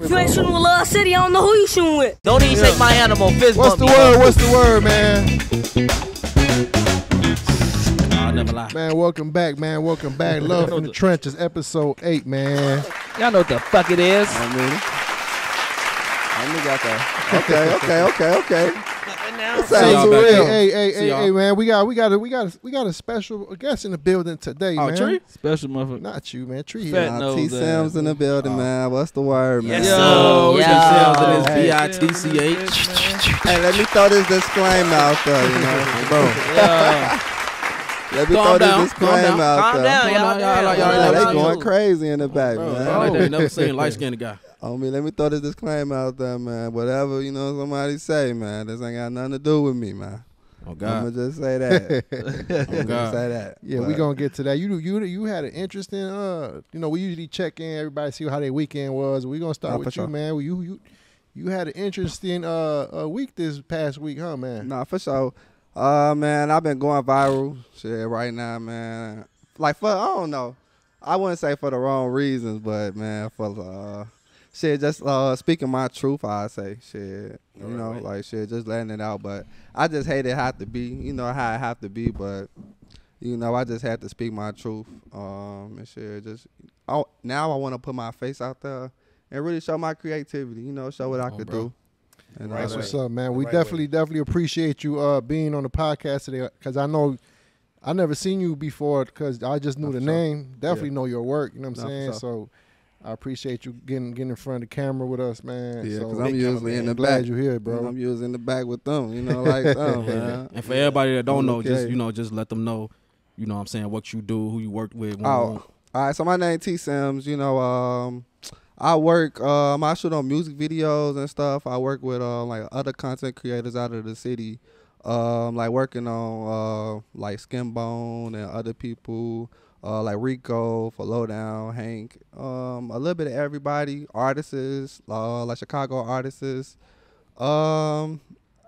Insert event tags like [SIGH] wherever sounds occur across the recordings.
If you ain't shooting with Luv City, I don't know who you shooting with. Don't even take my animal. Fist What's the me. word? What's the word, man? I'll never lie. Man, welcome back, man. Welcome back. [LAUGHS] Love in the trenches, episode eight, man. Y'all know what the fuck it is. I mean, I mean, got that. [LAUGHS] Okay, okay, okay, okay. Now, Sounds real. Hey, hey, hey, hey, hey, man. We got, we got, a, we got, a, we got a special guest in the building today, Oh, man. tree? Special motherfucker. Not you, man. Tree Fat here. Nah, T ass. Sam's in the building, oh. man. What's the word, man? Yes, Yo, sir. we Yo. got Hey. B I T C H. Hey, let me throw this disclaimer out there, you know, [LAUGHS] bro. Yeah. Let me Calm throw down, this calm disclaimer down. out Calm there. down, Come y'all. on, y'all, y'all, Damn. y'all, Yeah, y'all, they y'all. going crazy in the back, Bro, man. I ain't never seen [LAUGHS] light skinned guy. Homie, let me throw this disclaimer out there, man. Whatever, you know, somebody say, man, this ain't got nothing to do with me, man. Oh God! I'm gonna just say that. [LAUGHS] I'm Oh gonna God. say that. Yeah, we But- gonna get to that. You, you, you had an interesting. Uh, you know, we usually check in. Everybody see how their weekend was. We gonna start Oh, with you, sure. man. You, you, you had an interesting uh, uh week this past week, huh, man? Nah, for sure. Uh, man, I've been going viral shit right now, man. Like for I don't know, I wouldn't say for the wrong reasons, but man, for uh, shit, just uh, speaking my truth, I say shit, you Right, know, right. like shit, just letting it out. But I just hate it have to be, you know how it have to be, but you know, I just had to speak my truth. Um, and shit, just I, now I want to put my face out there and really show my creativity, you know, show what I Oh, could bro. do. And Right That's that. what's up, man. We Right definitely, definitely appreciate you uh being on the podcast today because I know I never seen you before because I just knew No, the sure. name. Definitely know your work. You know what I'm No, for saying? sure. So I appreciate you getting getting in front of the camera with us, man. Yeah, so because I'm usually in the glad back. you're here, Bro. bro. I'm using in the back with them, you know, like them, [LAUGHS] man. And for everybody that don't know, just you know, just let them know, you know what I'm saying, what you do, who you worked with. Oh, all right. So my name T Sims. You know, um, I work. Um, I shoot on music videos and stuff. I work with uh, like other content creators out of the city. Um, like working on uh, like Skinbone and other people. Uh, like Rico for Lowdown, Hank. Um, a little bit of everybody. Artists, uh, like Chicago artists. Um,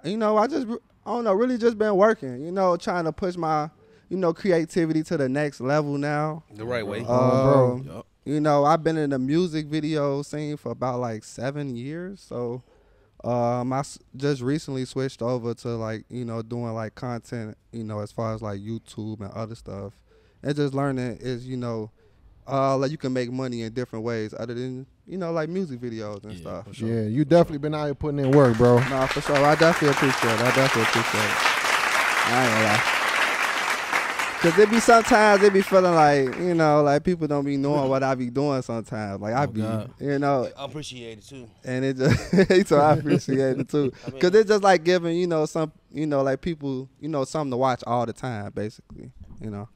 you know, I just I don't know, really just been working. You know, trying to push my you know creativity to the next level now. the right way. Oh, bro. Um, Yup. You know, I've been in the music video scene for about like seven years. So, um, I s- just recently switched over to like you know doing like content. You know, as far as like YouTube and other stuff, and just learning is you know, uh, like you can make money in different ways other than you know like music videos and Yeah, stuff. sure. Yeah, you definitely been out here putting in work, bro. No, for sure. I definitely appreciate it. I definitely appreciate it. I ain't gonna lie. Cause it be sometimes it be feeling like you know like people don't be knowing what I be doing sometimes like I Oh, be God. you know I appreciate it too. and it just [LAUGHS] so I appreciate it too I mean- because it's just like giving you know some you know like people you know something to watch all the time basically you know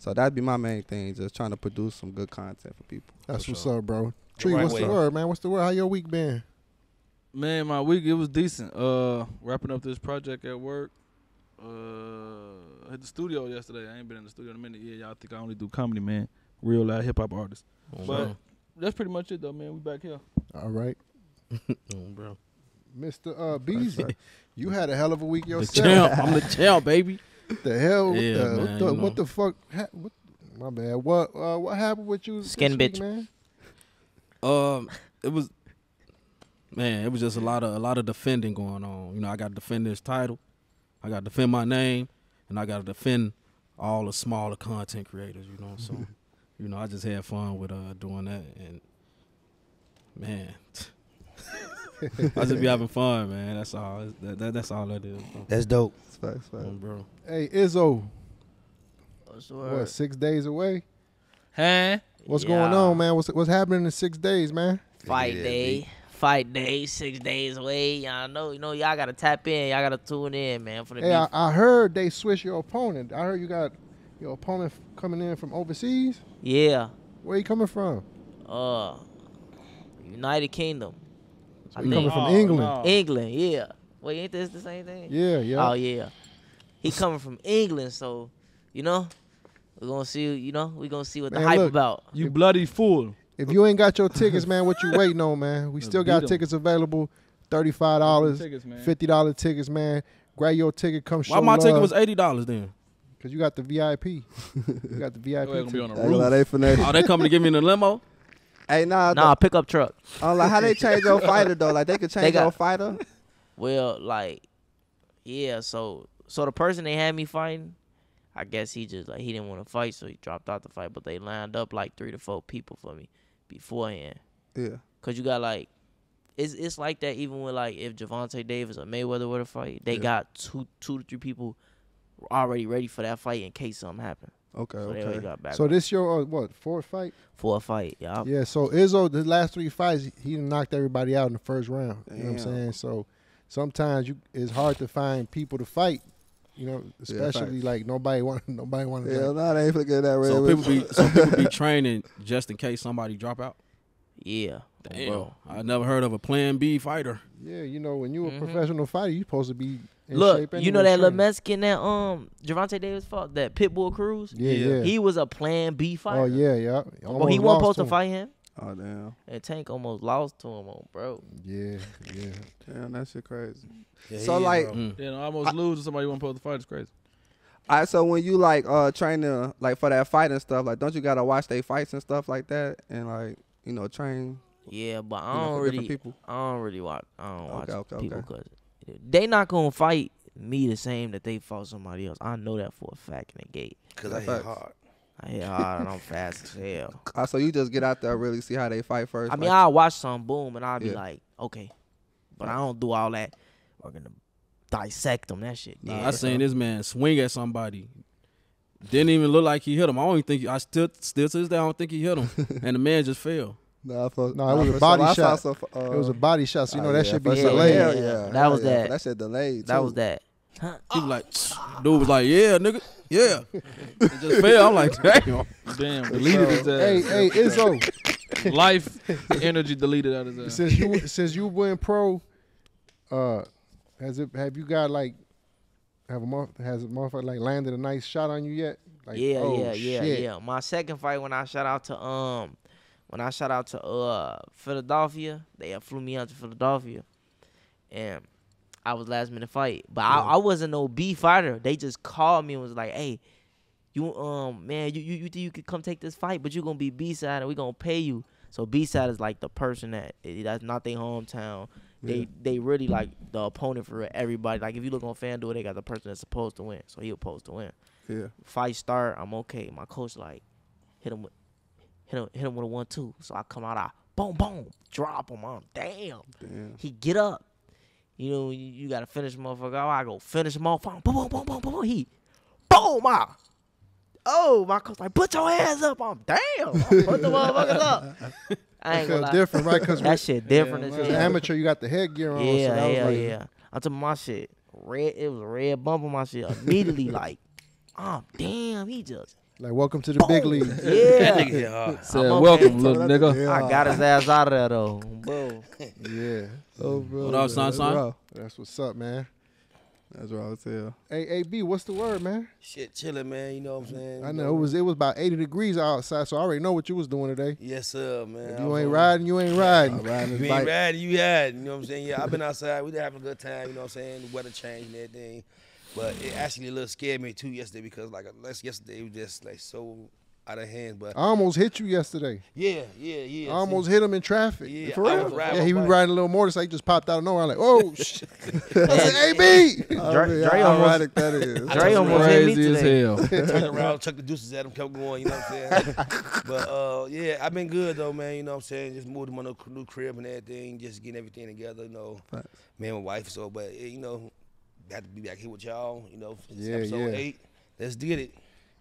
so that'd be my main thing just trying to produce some good content for people That's For what's sure. up, bro. Tree, right what's the word, man? What's the word? How your week been? Man, my week it was decent. Uh, wrapping up this project at work. Uh, I hit the studio yesterday. I ain't been in the studio in a minute. Yeah, y'all think I only do comedy, man. Real live hip hop artist. Oh, But bro. that's pretty much it, though, man. We back here. All right, [LAUGHS] Oh, bro. Mr. Uh, Beasley, you had a hell of a week The yourself. champ. I'm the champ, baby. What the hell? What, Yeah, the, man, what, the, you know. what the fuck? Ha- what, my bad. What uh, what happened with you? this Skin week, bitch. man. Um, it was, man, it was just a lot of a lot of defending going on. You know, I got to defend this title, I got to defend my name, and I got to defend all the smaller content creators. You know, so [LAUGHS] you know, I just had fun with uh doing that, and man, [LAUGHS] I just be having fun, man. That's all. That, that, that's all that is, bro. That's dope. Facts, facts. Um, bro. Hey, Izzo, What's the what six days away? Huh? What's Yeah. going on, man? What's what's happening in six days, man? Fight Yeah, day. Fight day, six days away. Y'all know, you know, y'all gotta tap in. Y'all gotta tune in, man, for the Hey, I. I heard they switched your opponent. I heard you got your opponent coming in from overseas. yeah. Where you coming from? Uh, United Kingdom, So I you coming from Oh, England? no. England. Yeah. Wait, ain't this the same thing? Yeah, yeah. Oh yeah. He coming from England, so you know we're gonna see. You know we gonna see what the Man, hype look. about. You bloody fool. If you ain't got your tickets, man, what you [LAUGHS] waiting on, man? We still got beat 'em. tickets available. Thirty-five dollars, fifty dollar tickets, man. Grab your ticket, come show Why my ticket was eighty dollars then? Cause you got the VIP. you got the VIP. Yo, gonna be ticket. on the That's why roof. they finna Oh, they coming to get me in the limo? [LAUGHS] Hey, nah, Nah, pickup truck. nah. like how they change your fighter though? Like they could change got- your fighter. Well, like, yeah. So, so the person they had me fighting, I guess he just like he didn't want to fight, so he dropped out the fight. But they lined up like three to four people for me beforehand. Yeah. Cause you got like, it's it's like that even with like if Gervonta Davis or Mayweather were to fight, they Yeah. got two two to three people already ready for that fight in case something happened. Okay. So Okay. So this your uh, what fourth fight? for a fight. Yeah. Yeah. So Izzo, the last three fights, he knocked everybody out in the first round. You know what I'm saying? So sometimes you it's hard to find people to fight. You know, especially facts. like nobody want [LAUGHS] nobody want to. Hell no, they ain't forget that. So Red people be so people be [LAUGHS] training just in case somebody drop out. Yeah. Damn, Bro. I never heard of a Plan B fighter. Yeah, you know, when you a Mhm. professional fighter, you supposed to be Look, you know that little training. Mexican that um Gervonta Davis fought that Pitbull Cruz. Yeah, yeah. He was a Plan B fighter. oh yeah, yeah. But he wasn't supposed to him. fight him, Oh damn. and Tank almost lost to him on bro. Yeah, yeah. Damn, that shit crazy. Yeah, So, is, like- bro. Mm. Yeah, no, almost lose to somebody you wasn't supposed to fight is crazy. All right, so when you like uh train training like for that fight and stuff, like don't you gotta watch they fights and stuff like that and like you know train Yeah, but I don't for different really, people? I don't really watch. I don't watch Okay, okay, people okay. because they not gonna fight me the same that they fought somebody else. I know that for a fact in the gate. Cause I hit hard. I hit hard and I'm fast as hell. [LAUGHS] Uh, so you just get out there really see how they fight first. I mean, like- I'll watch some boom and I'll be Yeah. like, okay, but I don't do all that. We're gonna dissect them. That shit. Nah, Yeah, I seen this man swing at somebody. Didn't even look like he hit him. I don't even think I still still to this day I don't think he hit him. [LAUGHS] and the man just fell. Nah, for, No, it was a body some- I saw shot. some, uh, It was a body shot, so you oh, know that yeah, should be sure. delayed. Hell Yeah, yeah, that was yeah. that. That shit delayed. that was that. Huh? He was like, [SNIFFS] dude was like, yeah, nigga, yeah. [LAUGHS] He just fell. I'm like, damn. [LAUGHS] Damn, deleted his Hey, ass. hey, Izzo, [LAUGHS] Life energy deleted out of his ass. since you since you went pro, uh, has it have you got like have a month has a motherfucker like landed a nice shot on you yet? Like, yeah, oh, yeah, yeah, shit. yeah. My second fight when I shout out to um when I shout out to uh Philadelphia, they had flew me out to Philadelphia, and I was last minute fight, but I, I wasn't no B fighter. They just called me and was like, "Hey, you um man, you you, you think you could come take this fight, but you're gonna be B side and we gonna pay you." So B side is like the person that eh, that's not their hometown. They they really like the opponent for everybody. Like if you look on FanDuel, they got the person that's supposed to win, so he supposed to win Yeah. fight start, I'm okay. My coach like hit him with hit him hit him with a one two. So I come out, I boom boom, drop him. I'm damn. Damn. He get up. You know, you, you gotta finish motherfucker. Oh, I go finish him off. Boom, boom, boom, boom, boom. He boom ah. Oh, my coach like put your hands up. I'm damn. I put the [LAUGHS] motherfuckers up. I It ain't gonna lie. different, right? Because [LAUGHS] That shit different Yeah, as man. hell. amateur, you got the headgear on. Yeah, so yeah, like, yeah. I'm talking my shit. Red, it was a red bump on my shit. Immediately, [LAUGHS] like, oh damn, he just Like, welcome to the big league. That [LAUGHS] yeah. nigga. Said, I'm okay. welcome, little nigga. I got his ass out of there though. Boom. [LAUGHS] Yeah, Oh, bro. What up, son, that's son? raw. that's what's up, man. That's raw as hell. Hey, AB, what's the word, man? Shit, chilling, man. You know what I'm saying? I You know it was it was about 80 degrees outside, so I already know what you was doing today. Yes, sir, man. If I you was ain't on- riding, you ain't riding. Riding his You bike. ain't riding, you had. You know what I'm saying? Yeah, I've been outside. We been having a good time. You know what I'm saying? The weather changed and everything. But it actually a little scared me too yesterday because like last yesterday it was just like so out of hand. But I almost hit you yesterday. yeah, yeah, yeah. I almost hit him in traffic. Yeah, For real? Yeah, he was riding a little motorcycle. He just popped out of nowhere. I'm like, oh [LAUGHS] shit. I said, AB. Dre- man, Dre how almost- that is. Dre almost hit me Crazy as today. hell. [LAUGHS] turned around, chucked the deuces at him, kept going, you know what I'm saying? [LAUGHS] but uh, yeah, I've been good though, man. You know what I'm saying? Just moved to my new new crib and everything, just getting everything together, you know. Facts. Me and my wife, so but eh, you know, got to be back here with y'all, you know. It's Yeah, episode yeah. eight. Let's get it.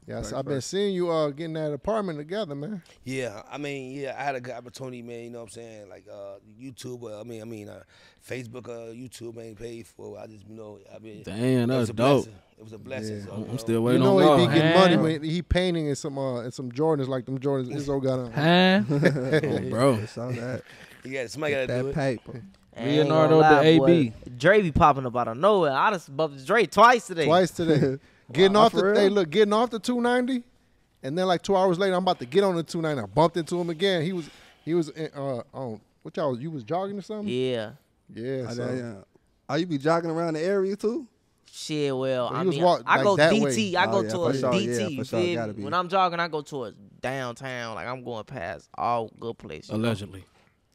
Yes, I've been seeing you uh getting that apartment together, man. Yeah, I mean, yeah, I had a good opportunity, man. You know what I'm saying? Like uh, YouTube, uh, I mean, I mean, uh, Facebook, uh, YouTube ain't paid for. I just, you know, I mean, Damn, it was that's dope. blessing. It was a blessing. Yeah. So, I'm, you I'm know. still You waiting know on he God. be getting money when he painting in some uh in some Jordans like them Jordans Izzo got on. Huh? [LAUGHS] Oh, bro. Saw that. [LAUGHS] You got somebody got to do that it. paper. I ain't gonna Leonardo the. AB. Dre be popping up out of nowhere. I just bumped Dre twice today. Twice today. [LAUGHS] [LAUGHS] getting Wow, off the for hey, look, getting off the 290, and then like two hours later, I'm about to get on the 290. I bumped into him again. He was he was in, uh on what y'all you was jogging or something? Yeah. Yeah. Oh, so- that, yeah. Oh, you be jogging around the area too? Shit, well, But I mean, walk- I like go DT. way. I Oh, go yeah, for towards sure, DT. yeah, sure, feel gotta me? be. When I'm jogging, I go towards downtown. Like I'm going past all good places. you know?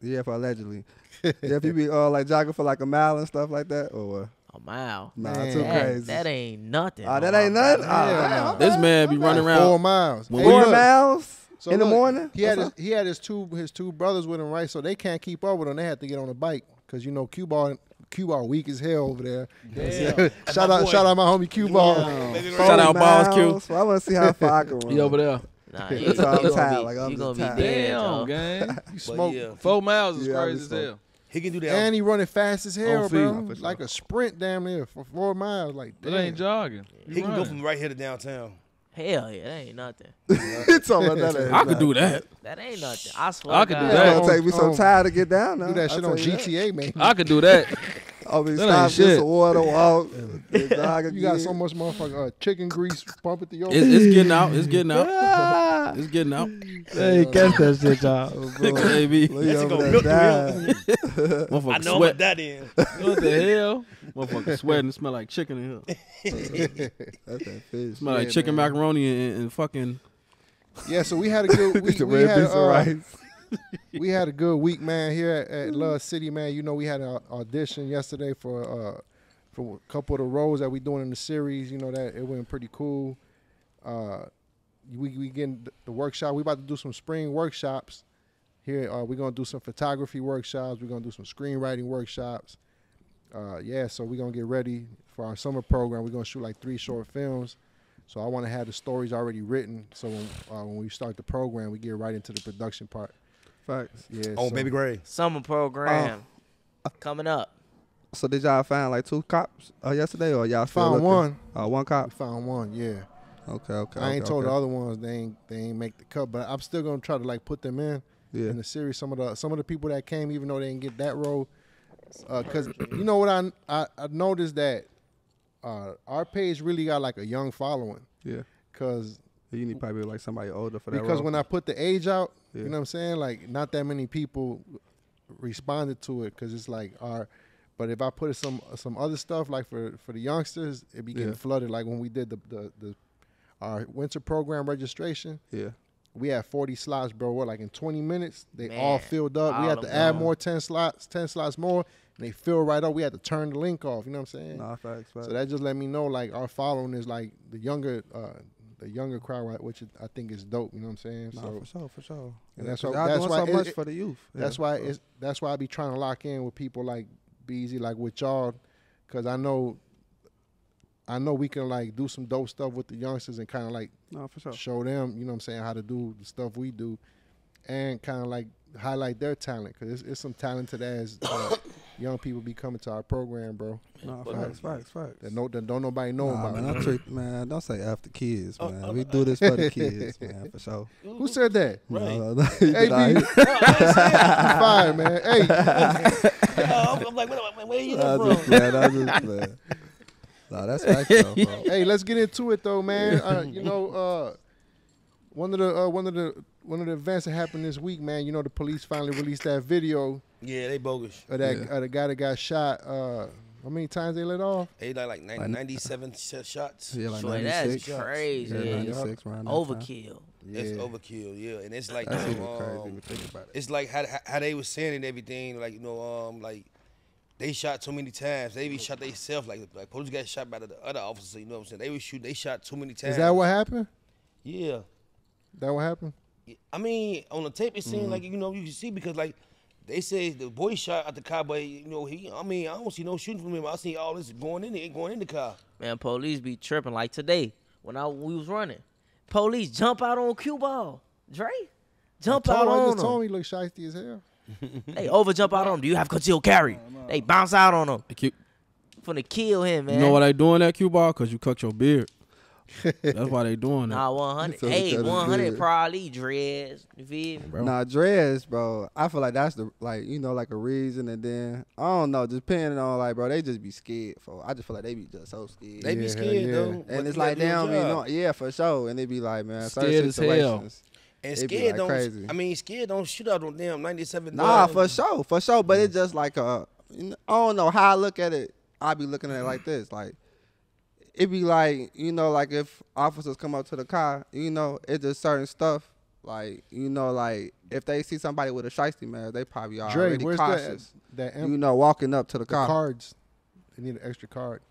Allegedly. Yeah, for allegedly. yeah, if you be uh, like jogging for like a mile and stuff like that, or what? A mile. Nah, Man. too That, crazy. that ain't nothing. Oh, on that ain't nothing. brother. Oh, Hell damn, This man be running around Four miles. When Hey, Four miles so in the morning. He had his, he had his two his two brothers with him, right? So they can't keep up with him. They had to get on a bike because you know Q ball Q ball weak as hell over there. [LAUGHS] shout out boy. shout out my homie Q ball. Baby Four Shout out Balls Q. miles. So I want to see how far I can run. [LAUGHS] He over there. Nah, That's you, why you gonna tired, be, like, I'm you just gonna be tired. dead, Damn, though. gang. [LAUGHS] You smoke yeah, Four miles is Yeah, crazy just as hell. he can do that. and he running fast as hell, bro. sure. Like a sprint damn near for four miles. Like That damn. ain't jogging. he can go from right here to downtown. Hell yeah, that ain't nothing. [LAUGHS] It's over that. I could do that. That ain't nothing. I swear. I could do God. It's that. gonna take me some On- time to get down now. Do that shit on tell you that. GTA, man. I could do that. [LAUGHS] I'll be That stopped, ain't get shit. some water, walk. [LAUGHS] get jog You got again. so much motherfucking uh, chicken grease pumping through your It's, it's getting out. It's getting out. [LAUGHS] It's getting out. Hey, catch that [LAUGHS] shit, y'all. Baby. Look That's over gonna there milk the. I Motherfucker know sweat. about that in. What the hell? Motherfucker sweating. Smell like chicken in here. That's that fish. Smell like Yeah, chicken man. macaroni and, and fucking. Yeah, so we had a good we, the we red had beans and uh, rice. [LAUGHS] we had a good week, man. Here at, at Luv City, man. You know, we had an audition yesterday for uh for a couple of the roles that we doing in the series. You know that it went pretty cool. Uh, we we getting the- workshop. We about to do some spring workshops. Here, uh, we're gonna do some photography workshops. We're gonna do some screenwriting workshops. Uh, yeah, so we're gonna get ready for our summer program. We're gonna shoot like three short films. So I want to have the stories already written. So when uh, when we start the program, we get right into the production part. Facts. Yeah. On so- Baby Gray. Summer program Oh. coming up. So did y'all find like two cops uh, yesterday, or y'all Found one. Uh, one We cop. found one. Yeah. Okay, okay. I ain't okay, told okay. the other ones they ain't they ain't make the cut, but I'm still gonna try to like put them in Yeah. in the series. Some of the some of the people that came, even though they didn't get that role, because you know what I I, I noticed that uh, our page really got like a young following. Yeah. Cause You need probably like somebody older for that. because role. when I put the age out, Yeah. you know what I'm saying? Like not that many people responded to it because it's like our. But if I put some some other stuff like for for the youngsters, it be getting Yeah. flooded. Like when we did the the, the our winter program registration, yeah. we had 40 slots, bro. What like in 20 minutes, they all filled up. we had to add them. more 10 slots, 10 slots more, and they fill right up. We had to turn the link off. You know what I'm saying? Nah, facts, facts. So that just let me know like our following is like the younger uh the younger crowd, right, which I think is dope. You know what I'm saying? Nah, so for sure, for sure. And that's why- that's why so much it- for the youth. that's Yeah, why it's that's why I be trying to lock in with people like Beezy, like with y'all, because I know. I know we can like do some dope stuff with the youngsters and kind of like for sure. show them, you know what I'm saying, how to do the stuff we do and kind of like highlight their talent because it's, it's some talented ass uh, [COUGHS] [COUGHS] young people be coming to our program, bro. No, facts, facts, facts. That, no, that don't nobody know Nah, about. man, it. I treat, man, don't say after kids, Oh, man. oh, we do this for the [LAUGHS] kids, man, for sure. Who said that? Right. [LAUGHS] [LAUGHS] No, no, Hey, nah, B. he- Fire, man. Hey, I'm, I'm like, where, where, where you I know just from? I just playing. Nah, that's facts though, bro. hey, let's get into it though, man. Uh, you know, uh, one of the uh, one of the one of the events that happened this week, man. You know, the police finally released that video Yeah, they bogus. of that Yeah. of the guy that got shot. Uh, how many times they let off? They like like 90, Like- 97 shots. Yeah, like Boy, that's 96. crazy. Yeah, Yeah, 96 around that. Overkill. It's Yeah. overkill, yeah. And it's like, That's you even crazy um, think about it. it's like how, how- how they was saying and everything, like, you know, um, like they shot too many times. They even shot themselves, like, like police got shot by the other officer, you know what I'm saying? They was shoot, they shot too many times. Is that what happened? Yeah. That what happened? I mean, on the tape, it Mm-hmm. seemed like you know you can see because like they say the boy shot at the car, but you know he. I mean, I don't see no shooting from him. I see all this going in there, going in the car. Man, police be tripping like today when I we was running. Police jump out on cue ball. Dre, jump Told- out I on just told him. me he looked shiesty as hell. [LAUGHS] They over jump out on him. Do you have concealed carry? They bounce out on him. They keep- Finna kill him, man. You know why they doing that, Q ball? Cause you cut your beard. That's why they doing that. Nah, 100. So hey, 100 beard. probably dreads. You feel me? bro. Nah, dreads, bro. I feel like that's the like you know like a reason, and then I don't know, just depending on like, bro, they just be scared. For I just feel like they be just so scared. They be scared yeah. though, and but it's like gotta do damn, your you yeah, for sure. And they be like, man, certain Scared as hell. situations. And scared like don't. crazy. I mean, scared don't shoot out on them ninety seven. Nah, for sure, for sure. But it's just like uh, you know, I don't know how I look at it. I be looking at it like this, like it be like you know, like if officers come up to the car, you know, it's just certain stuff. Like you know, like if they see somebody with a shiesty mask, they probably are Dre, already where's that cautious. that you know, walking up to the the car. cards? They need an extra card.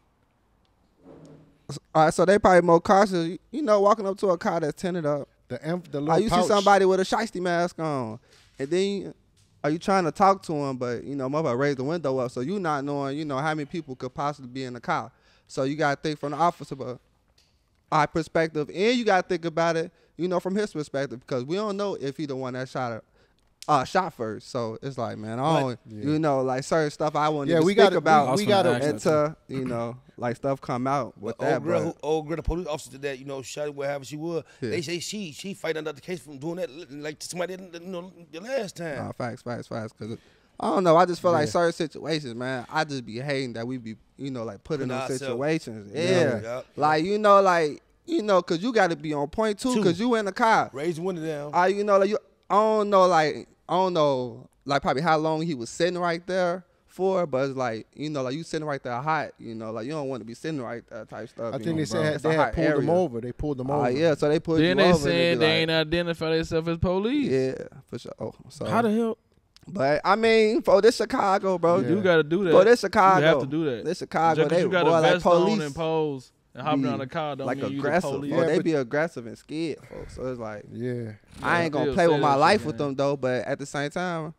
All right, so they probably more cautious. You know, walking up to a car that's tinted up. The em- the Or little you see somebody with a shiesty mask on, and then are you trying to talk to him, but you know, mother raise the window up, so you not knowing, you know, how many people could possibly be in the car. So you gotta think from the officer, but our perspective, and you gotta think about it, you know, from his perspective, because we don't know if he the one that shot it. Uh, shot first, so it's like, man, I don't, Yeah. you know, like certain stuff I wouldn't Yeah, even we speak gotta- we- about we gotta- ask that you know, like stuff come out with The that. old girl, who, old girl, the police officer that you know shot it, whatever she was. Yeah. They say she she fight under the case from doing that like somebody did you know the last time. Nah, facts, facts, facts. Cause I don't know. I just feel like certain situations, man. I just be hating that we be, you know, like put in those situations. Yeah, Yeah, yeah. like you know, like you know, cause you got to be on point too, Two. cause you in the car. Raise the window down. I, you know, like you, I don't know, like I don't know, like probably how long he was sitting right there for, but it's like you know, like you sitting right there hot, you know, like you don't want to be sitting right there type stuff. I you think know, they said they hot had pulled them over. They pulled them Ah, over. yeah, so they pulled Then you they over. and said they like- ain't identify themselves as police. Yeah, for sure. Oh, so How the hell? But I mean, for this Chicago, bro, Yeah. You got to do that. Bro, this Chicago. You have to do that. This Chicago, Just 'cause they you got boy a like vest on police, and pose and hopping be on the car don't like mean aggressive. you the Or police. they be aggressive and scared, folks. So it's like Yeah. I ain't gonna play with my life shit, with them though. But at the same time,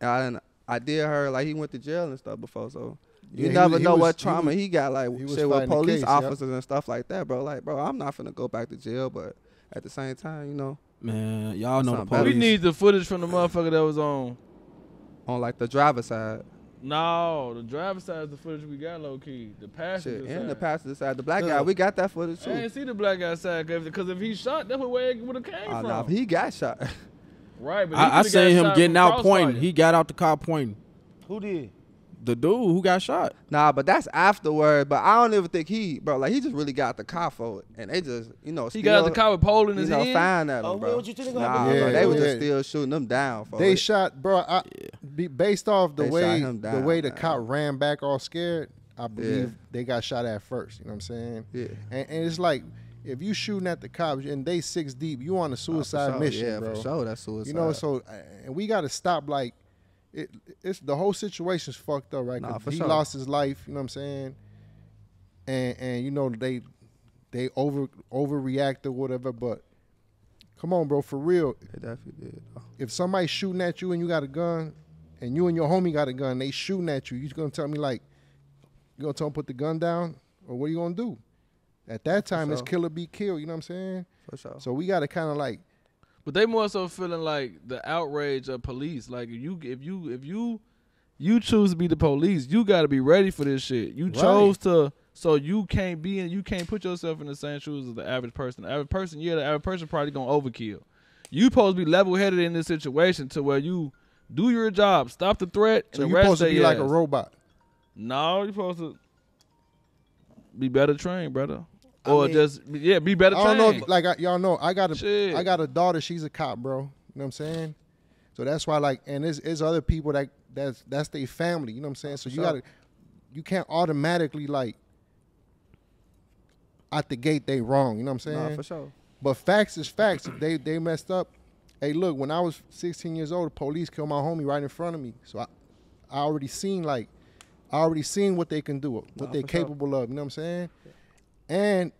I done, I did hear like he went to jail and stuff before. So you Yeah, never was- he know was- what he trauma was- he got. Like he shit with police case, yep. officers and stuff like that, bro. Like, bro, I'm not finna go back to jail, but at the same time, you know, Man, y'all know the Something better. we need the footage from the motherfucker that was on. on like the driver's side, No, the driver's side is the footage we got low key. The shit, passenger side. and the passenger side, the black Yeah. guy, we got that footage too. I too. ain't see the black guy side because if he shot, that's where it would have came Oh, from. nah, he got shot. right, but he I, I seen him getting out pointing. He got out the car pointing. Who did? The dude who got shot. Nah, but that's afterward. But I don't even think he, bro. Like he just really got the car for it, and they just, you know, He still, got the car with pole in you his know, hand. fine at him, Oh, bro. what you think gonna Nah, happen? bro, Yeah, they were just still shooting them down. For They it. shot, bro. I, be, based off the They way him the way the man. cop ran back all scared, I believe Yeah. they got shot at first. You know what I'm saying? Yeah. And, and it's like if you shooting at the cops and they six deep, you on a Oh, for suicide sure. mission, yeah, bro. for sure. That's suicide. You know, so uh, and we got to stop. Like, it, it's the whole situation's fucked up, right? Nah, he sure. lost his life. You know what I'm saying? And and you know they they over overreact or whatever. But come on, bro, for real. They definitely did. If somebody's shooting at you and you got a gun, and you and your homie got a gun, they shooting at you. You gonna tell me like, you gonna tell them put the gun down, or what are you gonna do? At that time, it's sure. kill or be killed. You know what I'm saying? For sure. So we got to kind of like But they more so feeling like the outrage of police. Like if you if you if you you choose to be the police, you got to be ready for this shit. You Right. chose to, so you can't be in. You can't put yourself in the same shoes as the average person. The average person, yeah, the average person probably gonna overkill. You supposed to be level headed in this situation to where you do your job, stop the threat, and you supposed to be they like a robot. No, you supposed to be better trained, brother. I Or mean, just yeah, be better I don't know, if, like I, y'all know, I got a, Shit. I got a daughter. She's a cop, bro. You know what I'm saying? So that's why, like, and there's, there's other people that that's that's their family. You know what I'm saying? So you sure. gotta, you can't automatically like, out the gate they wrong. You know what I'm saying? Nah, for sure. But facts is facts. If they they messed up, hey, look, when I was 16 years old, the police killed my homie right in front of me. So I, I already seen like, I already seen what they can do, what Nah, they're for sure. capable of. You know what I'm saying? And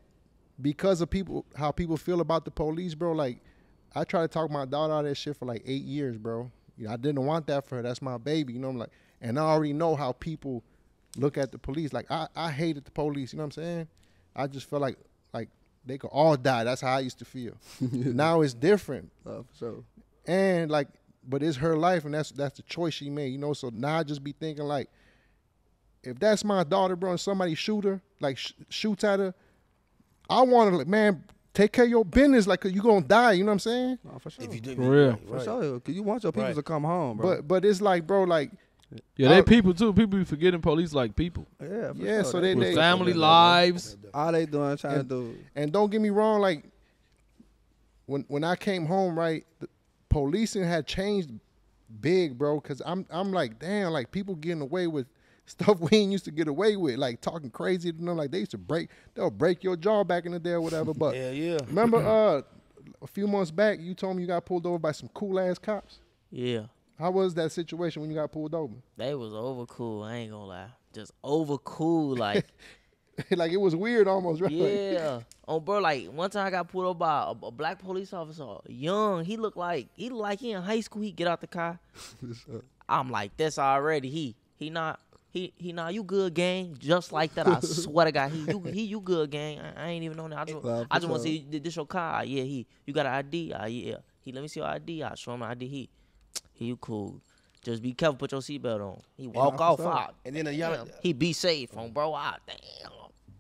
because of people, how people feel about the police, bro. Like, I try to talk my daughter out of that shit for like eight years, bro. You know, I didn't want that for her. That's my baby. You know, I'm like, and I already know how people look at the police. Like, I, I hated the police. You know what I'm saying? I just felt like, like they could all die. That's how I used to feel. [LAUGHS] now it's different, Uh, sure. and like, but it's her life, and that's that's the choice she made. You know, so now I just be thinking like, if that's my daughter, bro, and somebody shoot her, like sh- shoots at her, I want to, like, man, take care of your business, like you gonna die. You know what I'm saying? Nah, for sure. If you do, For real. right, for right. sure. Cause you want your people Right. to come home, bro. But but it's like, bro, like, yeah, they I- people too. People be forgetting police like people yeah, for Yeah, sure. so they- with they- family they- lives. all they doing trying And- to do. and don't get me wrong, like, when when I came home, right, the policing had changed big, bro, because I'm I'm like, damn, like people getting away with stuff [LAUGHS] we ain't used to get away with, like talking crazy to them. Like they used to break, they'll break your jaw back in the day or whatever. But [LAUGHS] Yeah, yeah. remember, [CLEARS THROAT] uh, a few months back, you told me you got pulled over by some cool ass cops. Yeah, How was that situation when you got pulled over? they was over cool. I ain't gonna lie, just over cool. [LAUGHS] Like like it was weird almost, right? Yeah, oh bro, like one time I got pulled over by a, a black police officer, young. He looked like he looked like he in high school. He get out the car. I'm like, this already. He he not. He he nah, you good gang, just like that. I [LAUGHS] swear to God, he you he you good gang. I, I ain't even know that. I just, Nah, I for just want to see this your car. Ah, Yeah, he you got an ID. Ah, yeah, he let me see your ID. I show him the ID. He he you cool. Just be careful. Put your seatbelt on. He walk off. for sure. Ah, And then a young, damn. He be safe on bro. Ah, damn.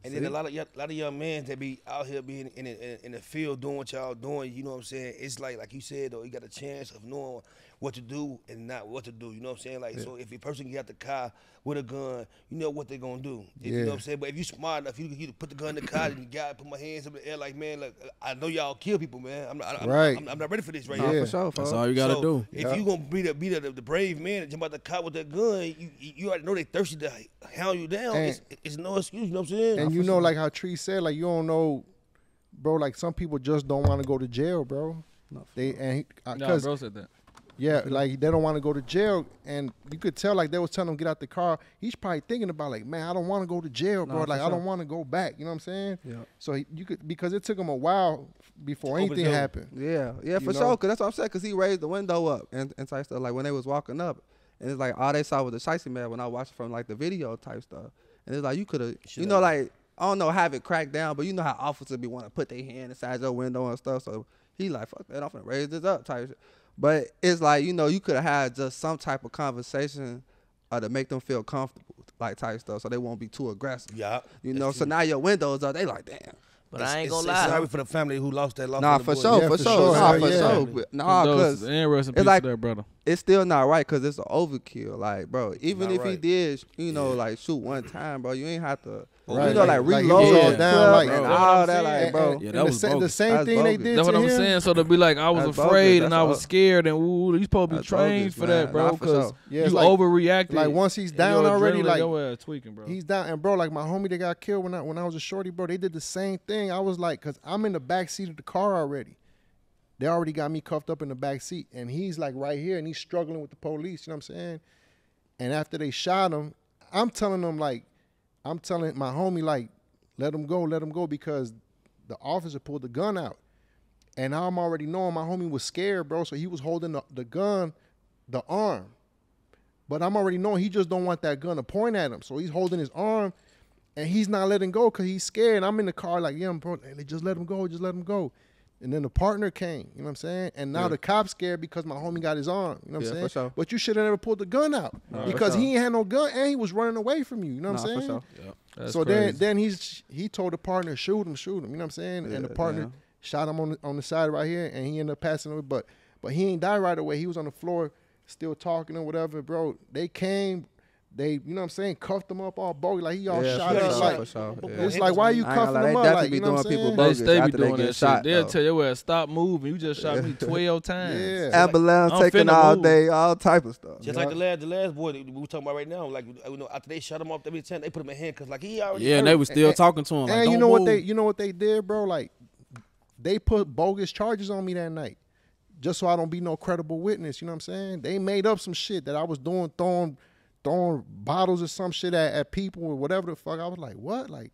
and then a lot of young, lot of young men that be out here being in the, in, in the field doing what y'all doing. You know what I'm saying? It's like like you said though, you got a chance of knowing what to do and not what to do. You know what I'm saying? Like so, if a person get out the car with a gun, you know what they're gonna do. If, You know what I'm saying? But if you smart enough, you you put the gun in the car and you got put my hands up in the air like man, look, I know y'all kill people, man. I'm not, I'm, Right. I'm, I'm not ready for this right Nah, now. Yeah. for sure. That's all you gotta So, do. If Yeah. you gonna be the be the, the brave man and jump out the car with that gun, you you already know they thirsty to hound you down. And- it's, it's no excuse. You know what I'm saying? And you know, like how Tree said, like you don't know, bro. Like some people just don't want to go to jail, bro. No, They and uh, Nah, because bro said that. Yeah, like they don't want to go to jail, and you could tell like they was telling him get out the car. He's probably thinking about like, man, I don't want to go to jail, bro. Nah, for like I don't want to go back. You know what I'm saying? Yeah. So he, you could because it took him a while before Open anything door. happened. Yeah, yeah, for know? sure. Cause that's what I'm saying. Cause he raised the window up and, and type stuff. Like when they was walking up, and it's like all they saw was the shiesty man when I watched from like the video type stuff. And it's like you could have, you know, like I don't know, have it cracked down, but you know how officers be want to put their hand inside your window and stuff. So he like, fuck that, I'm finna raise this up type shit. But it's like you know you could have had just some type of conversation uh, to make them feel comfortable, like type stuff, so they won't be too aggressive. yeah. You know, so now your windows are they like, damn. But It's- I ain't gonna it's lie. Sorry for the family who lost that. Lost Nah, for sure, Yeah, for for sure, sure, nah, for yeah. sure. But- Nah, cause and rest in it's like- to that brother. it's still not right because it's an overkill. Like, bro, even not if he did, you know, like shoot one time, bro, you ain't have to, Right, you know, like, like- like, he reload was all the down, clip like- and all that, saying. like, bro. Yeah, And that the, was sa- the bogus. same That's thing they bogus. did That's to what I'm him. saying. So to be like, I was That's afraid bogus. and I was scared, and ooh, you supposed to be That's trained bogus, for that, bro, because sure. Yeah, you like- overreacted. Like once he's down already, like your ass tweaking, bro. He's down, and bro, like my homie that got killed when I when I was a shorty, bro. They did the same thing. I was like, cause I'm in the back seat of the car already. They already got me cuffed up in the back seat, and he's like right here, and he's struggling with the police. You know what I'm saying? And after they shot him, I'm telling them like, I'm telling my homie like, let him go, let him go, because the officer pulled the gun out, and I'm already knowing my homie was scared, bro. So he was holding the, the gun, the arm. But I'm already knowing he just don't want that gun to point at him. So he's holding his arm and he's not letting go because he's scared. I'm in the car like, yeah, bro, just let him go, just let him go. And then the partner came, you know what I'm saying? And now Yeah. the cop's scared because my homie got his arm, you know what Yeah, I'm for saying? sure. But you should have never pulled the gun out for because sure. he ain't had no gun and he was running away from you, you know what Nah, I'm for saying? sure. That's so then crazy. then he's he told the partner shoot him, shoot him. You know what I'm saying? and the partner damn. shot him on the, on the side right here, and he ended up passing away. But but he ain't die right away. He was on the floor still talking or whatever, bro. They came, they you know what I'm saying, cuffed him up all bogus, like he all Yeah, shot for up. sure, like for sure. Yeah. it's like why are you I ain't gonna cuffing lie, them they up? definitely Like be you know what I'm doing people saying? They bogus stay be after they doing get that shot, shit. They'll though. tell your ass stop moving. You just shot me [LAUGHS] twelve times. Yeah. Ambulance I'm taking all move. day, all type of stuff. Just like the last, the last boy that we were talking about right now. Like you know, after they shut him off every time, they put him in handcuffs. Like he already. Yeah, and they hurt. was still And- talking to him. Like, and you "Don't know what they you know what they did, bro? Like they put bogus charges on me that night. Just so I don't be no credible witness, you know what I'm saying? They made up some shit that I was doing, throwing throwing bottles or some shit at, at people or whatever the fuck. I was like, what? Like,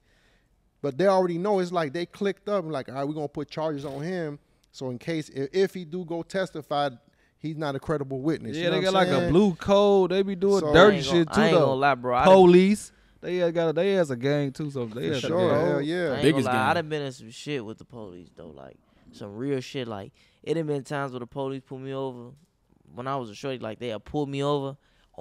but they already know it's like they clicked up and like, all right, we're gonna put charges on him. So in case if, if he do go testify, he's not a credible witness. you Yeah, know they what got I'm like a blue code. They be doing So- dirty gonna- shit too I ain't gonna though. lie, bro. I Police. They got a, they has a gang too, so they For has sure, a gang. hell I yeah. ain't Biggest gonna lie, I gang. done been in some shit with the police though, like some real shit. Like it done been times where the police pulled me over when I was a shorty. Like they had pulled me over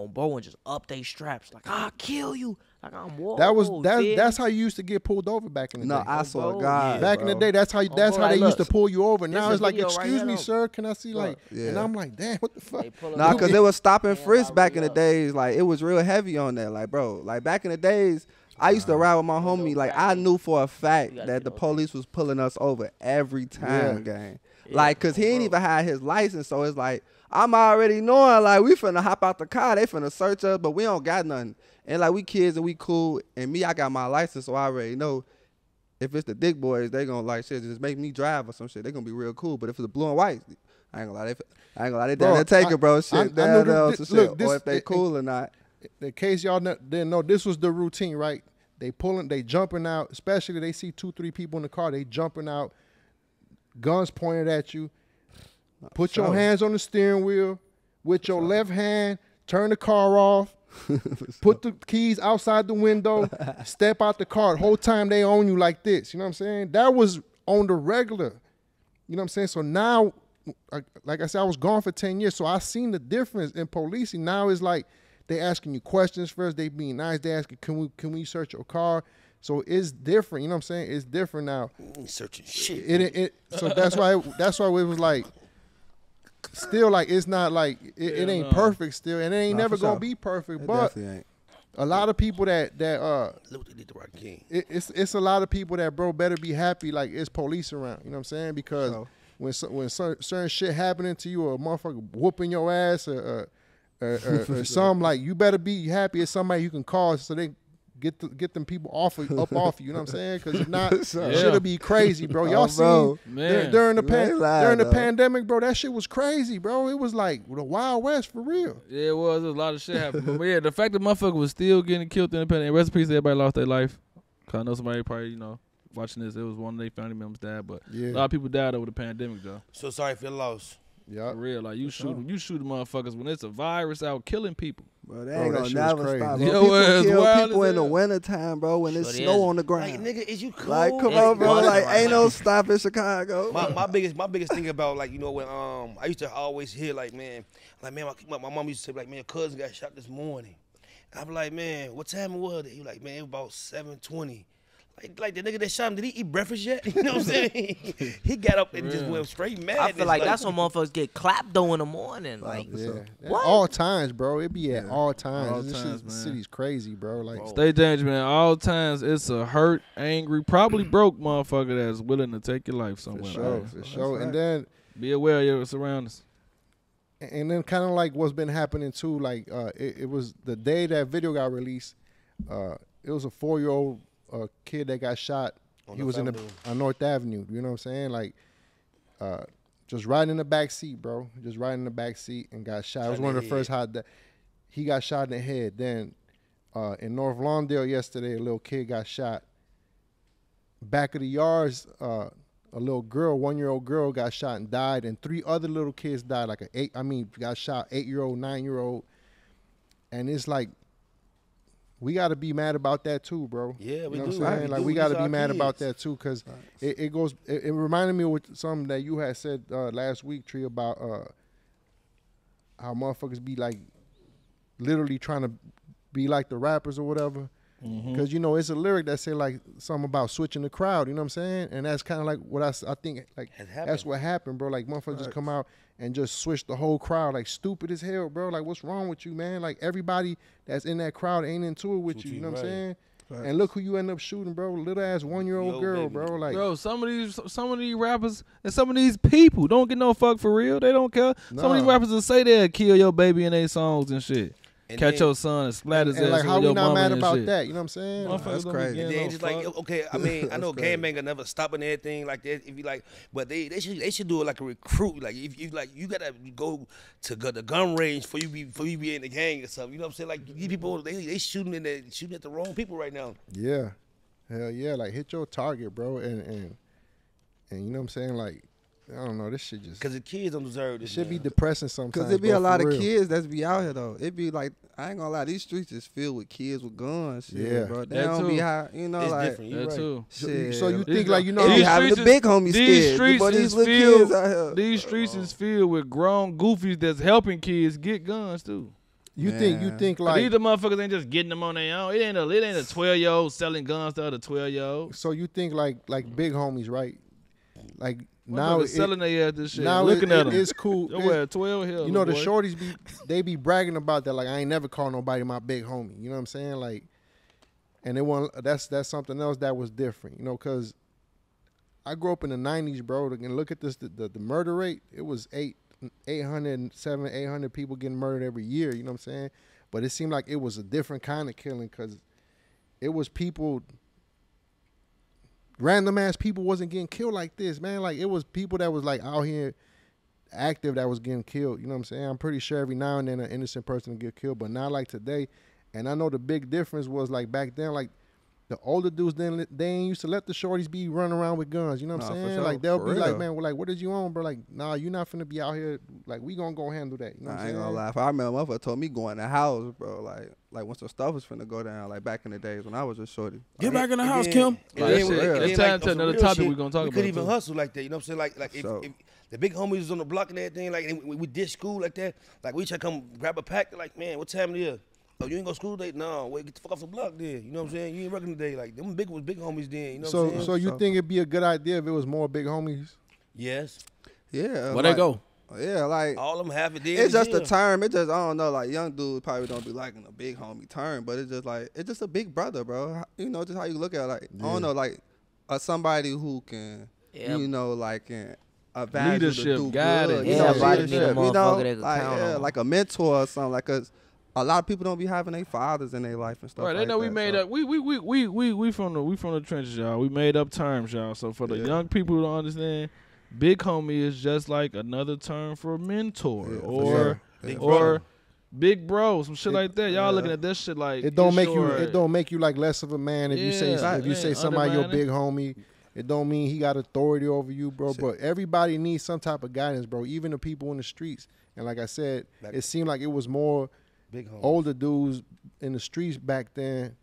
on bro and just up they straps, like I'll kill you. Like I'm whoa. That was you that's feel that's how you used to get pulled over back in the No, day. I Oh, swear to bro, yeah. Back in the day, that's how that's bro, how they like, used to pull you over. Now it's like, video right excuse me, sir, can I see like? Yeah. And I'm like, damn, what the fuck? They Nah, cause me. it was stop and frisk back in the days. Like it was real heavy on that. Like bro, like back in the days, I used to ride with my homie. Like I knew for a fact that the police was pulling us over every time, Yeah. gang. Like, cause he ain't bro. even had his license, so it's like I'm already knowing like we finna hop out the car, they finna search us, but we don't got nothing. And like we kids and we cool. And me, I got my license, so I already know if it's the dick boys, they gonna like shit, just make me drive or some shit. They gonna be real cool. But if it's the blue and white, I ain't gonna lie, they, I ain't gonna lie, they Bro, down there take it, bro. Shit, I down knew there the- on look, shit. this- or if they it- cool or not. in case y'all didn't know, this was the routine, right? They pulling, they jumping out, especially they see two, three people in the car, they jumping out, guns pointed at you. Put your hands on the steering wheel with your left hand, turn the car off, [LAUGHS] put the keys outside the window, [LAUGHS] step out the car. The whole time they own you like this. You know what I'm saying? That was on the regular. You know what I'm saying? So now, like- I said, I was gone for 10 years. So I seen the difference in policing. Now it's like they asking you questions first. They being nice. They asking, can we can we search your car? So it's different. You know what I'm saying? It's different now. Searching shit. It, it, it so that's why that's why it was like still like it's not like it, it ain't no. perfect still and it ain't Nah, never gonna sure. be perfect It but ain't. a lot of people that that uh Look what they did to Rock King. it, it's it's a lot of people that bro better be happy like it's police around. You know what I'm saying? Because So- when so, when cer- certain shit happening to you or a motherfucker whooping your ass or or, or, or, or [LAUGHS] something like you better be happy it's somebody you can call so they get the, get them people off of, up off you. You know what I'm saying? Because if not, [LAUGHS] So- shit'll be crazy, bro. [LAUGHS] Y'all Oh, seen bro. dur- Man. during the pan- lying, during the though. pandemic, bro? That shit was crazy, bro. It was like the Wild West for real. Yeah, it was. There was a lot of shit happening. but yeah, the fact that motherfucker was still getting killed in the pandemic. Rest in peace, everybody lost their life. Cause I know somebody probably, you know, watching this, it was one of their family members died. But a lot of people died over the pandemic, though. So sorry for your loss. yeah. Real, like you shoot, you shoot motherfuckers when it's a virus out killing people. Bro, they ain't that gonna never crazy. stop. Bro. Yo, people kill people in the hell. wintertime, bro, when Sure it's it snow on the Like ground. nigga, is you cool? Like, come It's on, bro. Like, ain't no stop in Chicago. my, my [LAUGHS] biggest my biggest thing about like you know when um I used to always hear like man like man my, my, my mom used to say like man your cousin got shot this morning. I'm like man what time was it? He like man it was about seven twenty. Like like the nigga that shot him did he eat breakfast yet? [LAUGHS] You know what I'm saying? [LAUGHS] he got up and just went straight mad. I feel like that's when [LAUGHS] motherfuckers get clapped though in the morning. Like, Yeah, At What? all times, bro. It be at Yeah. all times. All this times, shit, man. city's crazy, bro. Like, Stay dangerous, man. All times it's a hurt, angry, probably [CLEARS THROAT] broke motherfucker that's willing to take your life for somewhere. sure, man. for sure. And then, Be aware of your surroundings. and then, kind of like what's been happening too. Like, uh, it, it was the day that video got released. Uh, it was a four uh, kid that got shot. On he was in the on North Avenue. You know what I'm saying? Like, uh, just riding in the back seat, bro. Just riding in the back seat and got shot. it was one of the first hot. That he got shot in the head. Then uh, in North Lawndale yesterday, a little kid got shot. Back of the yards, uh, a little girl, one year old girl, got shot and died, and three other little kids died. Like a eight, I mean, got shot, eight year old, nine year old, and it's like. We got to be mad about that too, bro. Yeah, we you know do. What I'm Right, saying? we Like do. we got to be mad about that too, because it, it goes. It, it reminded me of something that you had said uh, last week, Tree, about uh, how motherfuckers be like, literally trying to be like the rappers or whatever. Mm-hmm. Because you know it's a lyric that say like something about switching the crowd. You know what I'm saying? And that's kind of like what I, I think like that's what happened, bro. Like motherfuckers just come out and just switch the whole crowd. Like stupid as hell, bro. Like what's wrong with you, man? Like everybody that's in that crowd ain't into it with With you. You you, know what I'm right. saying? And look who you end up shooting, bro. Little ass one year old girl, baby. bro. Like Bro, some of these some of these rappers and some of these people don't get no fuck for real. They don't care. Some of these rappers will say they'll kill your baby in their songs and shit. And Catch then- your son and splat his and ass like with how your we not mad about shit. that? You know what I'm saying? Motherfuckers That's crazy. And then just like okay, I [LAUGHS] mean, I know That's crazy. gangbang never stopping everything like that. If you like, but they they should they should do it like a recruit. Like if you like, you gotta go to go the gun range for you be for you be in the gang or something. You know what I'm saying? Like these people they they shooting in the shooting at the wrong people right now. Yeah, hell yeah. Like hit your target, bro. And and and you know what I'm saying? Like I don't know. This shit just Because the kids don't deserve it this. should be depressing sometimes. Cause it be bro, a lot of real. kids that's be out here though. It be like I ain't gonna lie, these streets is filled with kids with guns. Shit, Yeah. bro. They That don't be too. high, you know, It's like different. You That right. too. So, shit. so you think like you know? they be These having the big homies These scared. streets but is these little filled. kids out here. These streets is filled with grown goofies that's helping kids get guns too. You think you think Like, like these the motherfuckers ain't just getting them on their own. It ain't a it ain't a twelve year old selling guns to other twelve year old. so you think like like big homies, right? Like now Now it, selling their ass this shit. now looking it, at it- them. it's cool. Yo, It's- twelve hell, you know the shorties be they be bragging about that like I ain't never called nobody my big homie. You know what I'm saying? Like, and it want that's that's something else that was different. You know, cause I grew up in the '90s, bro. And look at this, the, the, the murder rate it was eight 800, 700, 800 people getting murdered every year. You know what I'm saying? But it seemed like it was a different kind of killing because it was people. Random ass people wasn't getting killed like this, man. Like it was people that was like out here active that was getting killed. You know what I'm saying? I'm pretty sure every now and then an innocent person get killed, but not like today. And I know the big difference was like back then, like the older dudes then they ain't used to let the shorties be running around with guns. You know what I'm Nah, saying? sure, Like they'll for be like, real. man, well, like what did you on, bro? Like, nah, you're not finna be out here. Like we gonna go handle that. You know what I I'm ain't saying? gonna lie. If I remember, motherfucker told me going in the house, bro. Like, like once the stuff was finna go down, like back in the days when I was a shorty. Get back in the house, then- Kim. and Like, then- that and shit- then, like, time to another topic shit, we gonna talk we about, couldn't even too. hustle like that. You know what I'm saying? Like, like if, So- if the big homies was on the block and everything, like and we, we did school like that. Like we try to come grab a pack. Like, man, what time it is? Oh, you ain't go to school today? No, wait, get the fuck off the block then. You know what I'm saying? You ain't working today. Like them big was big homies then. You know what so, I'm saying? so you So- think it'd be a good idea if it was more big homies? yes, Yeah. Where they go? Yeah, like all them have it. Then it's just yeah. the term. It just I don't know. Like young dudes probably don't be liking a big homie term, but it's just like it's just a big brother, bro. You know, just how you look at it. Like I don't know, like uh, somebody who can, Yeah. you know, like can advise Leadership, you to do guidance. good. Yeah, you know, a leadership, you know, motherfucker they can like yeah, like a mentor or something. Like a, a lot of people don't be having their fathers in their life and stuff. Right, they like know we that, made so. up. We we we we we we from the we from the trenches, y'all. We made up terms, y'all. So for the Yeah. young people who don't understand, big homie is just like another term for mentor Yeah, for or sure. Big Yeah. or brother. big bro, some shit It- like that. Y'all yeah. looking at this shit like It don't it's make you. It don't make you like less of a man if you say if you right, say somebody your big homie. It don't mean he got authority over you, bro. Shit. But everybody needs some type of guidance, bro. Even the people in the streets. And like I said, Back- it seemed like it was more big homies. older dudes in the streets back then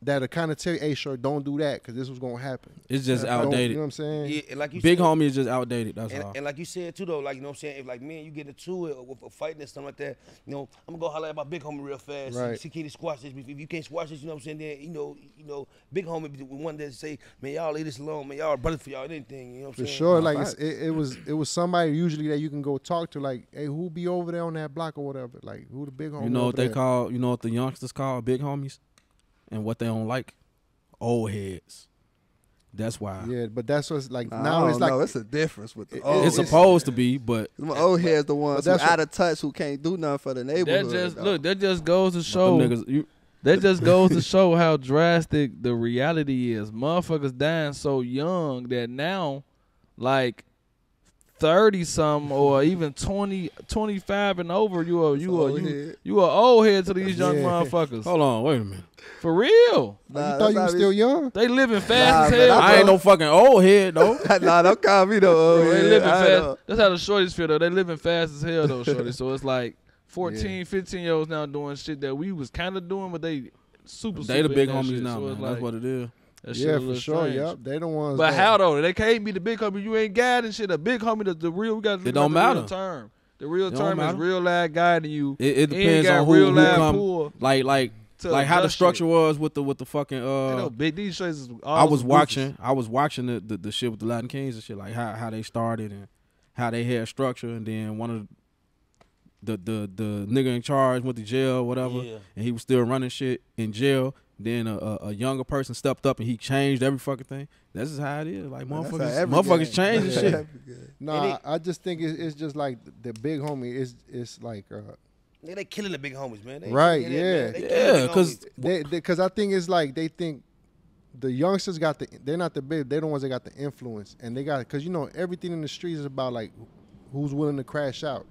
that'll kind of tell you, "Hey, sure, don't do that because this was gonna happen." It's just Don't- You know what I'm saying? Yeah, and like you Big said, homie is just outdated. That's And, all. and like you said too though, like you know what I'm saying, if like me and you get into it with a fight and something like that, you know, I'm gonna go holler at my big homie real fast. Right. See, see can he squash this? If you can't squash this, you know what I'm saying, then you know, you know, big homie be the one that say, Man, y'all leave this alone, man, y'all are brothers for y'all anything, you know what For I'm saying? sure, like it's, it, it was, it was somebody usually that you can go talk to, like, hey, who be over there on that block or whatever, like, who the big homie? You know what they there? call? You know what the youngsters call big homies, and what they don't like, old heads. That's why. Yeah, but that's what's like Nah, I now. It's like know. it's a difference with the it- old. It's it's- supposed to be, but Them old heads the ones who that's what- out of touch who can't do nothing for the neighborhood. That just though. look. That just goes to show. niggas, you, That just goes to show how drastic the reality is. Motherfuckers dying so young that now, like thirty something or even 20, 25 and over, you are you are old you you are old head to these young Yeah. motherfuckers. hold on, wait a minute. For real, you thought you were still young. they living fast man, as hell. I I ain't no fucking old head though. [LAUGHS] nah, don't call me the old Bro, they head. living I fast. know. That's how the shorties feel though. They living fast as hell though, shorty. so it's like [LAUGHS] 14, 15 year olds now doing shit that we was kind of doing, but they super. They the big homies shit. now, So man. it's That's what it is. That shit Yeah, for sure. strange. Yep, they the ones. But that- how though? They can't be the big homie. You ain't guiding shit. A big homie, the, the real. We got. It don't the Real matter. term. The real It term is matter. real lad guiding you. It, it depends on who, real who come. pull Like like like how the structure shit. was with the with the fucking They know uh. big these shits is all I was watching. goofers. I was watching the, the the shit with the Latin Kings and shit, like how how they started and how they had structure, and then one of the the the nigga in charge went to jail, whatever, Yeah. and he was still running shit in jail. Then a, a, a younger person stepped up and he changed every fucking thing. That's just how it is. Like That's motherfuckers, every motherfuckers game- change and shit. [LAUGHS] every game. Nah, it- I just think it's, it's just like the big homie is it's like uh Nigga, they killing the big homies, man. They Right, killing that, yeah. man. They Yeah, the big 'cause- homies. they because I think it's like they think the youngsters got the they're not the big they're the ones that got the influence and they got because you know everything in the streets is about like who's willing to crash out.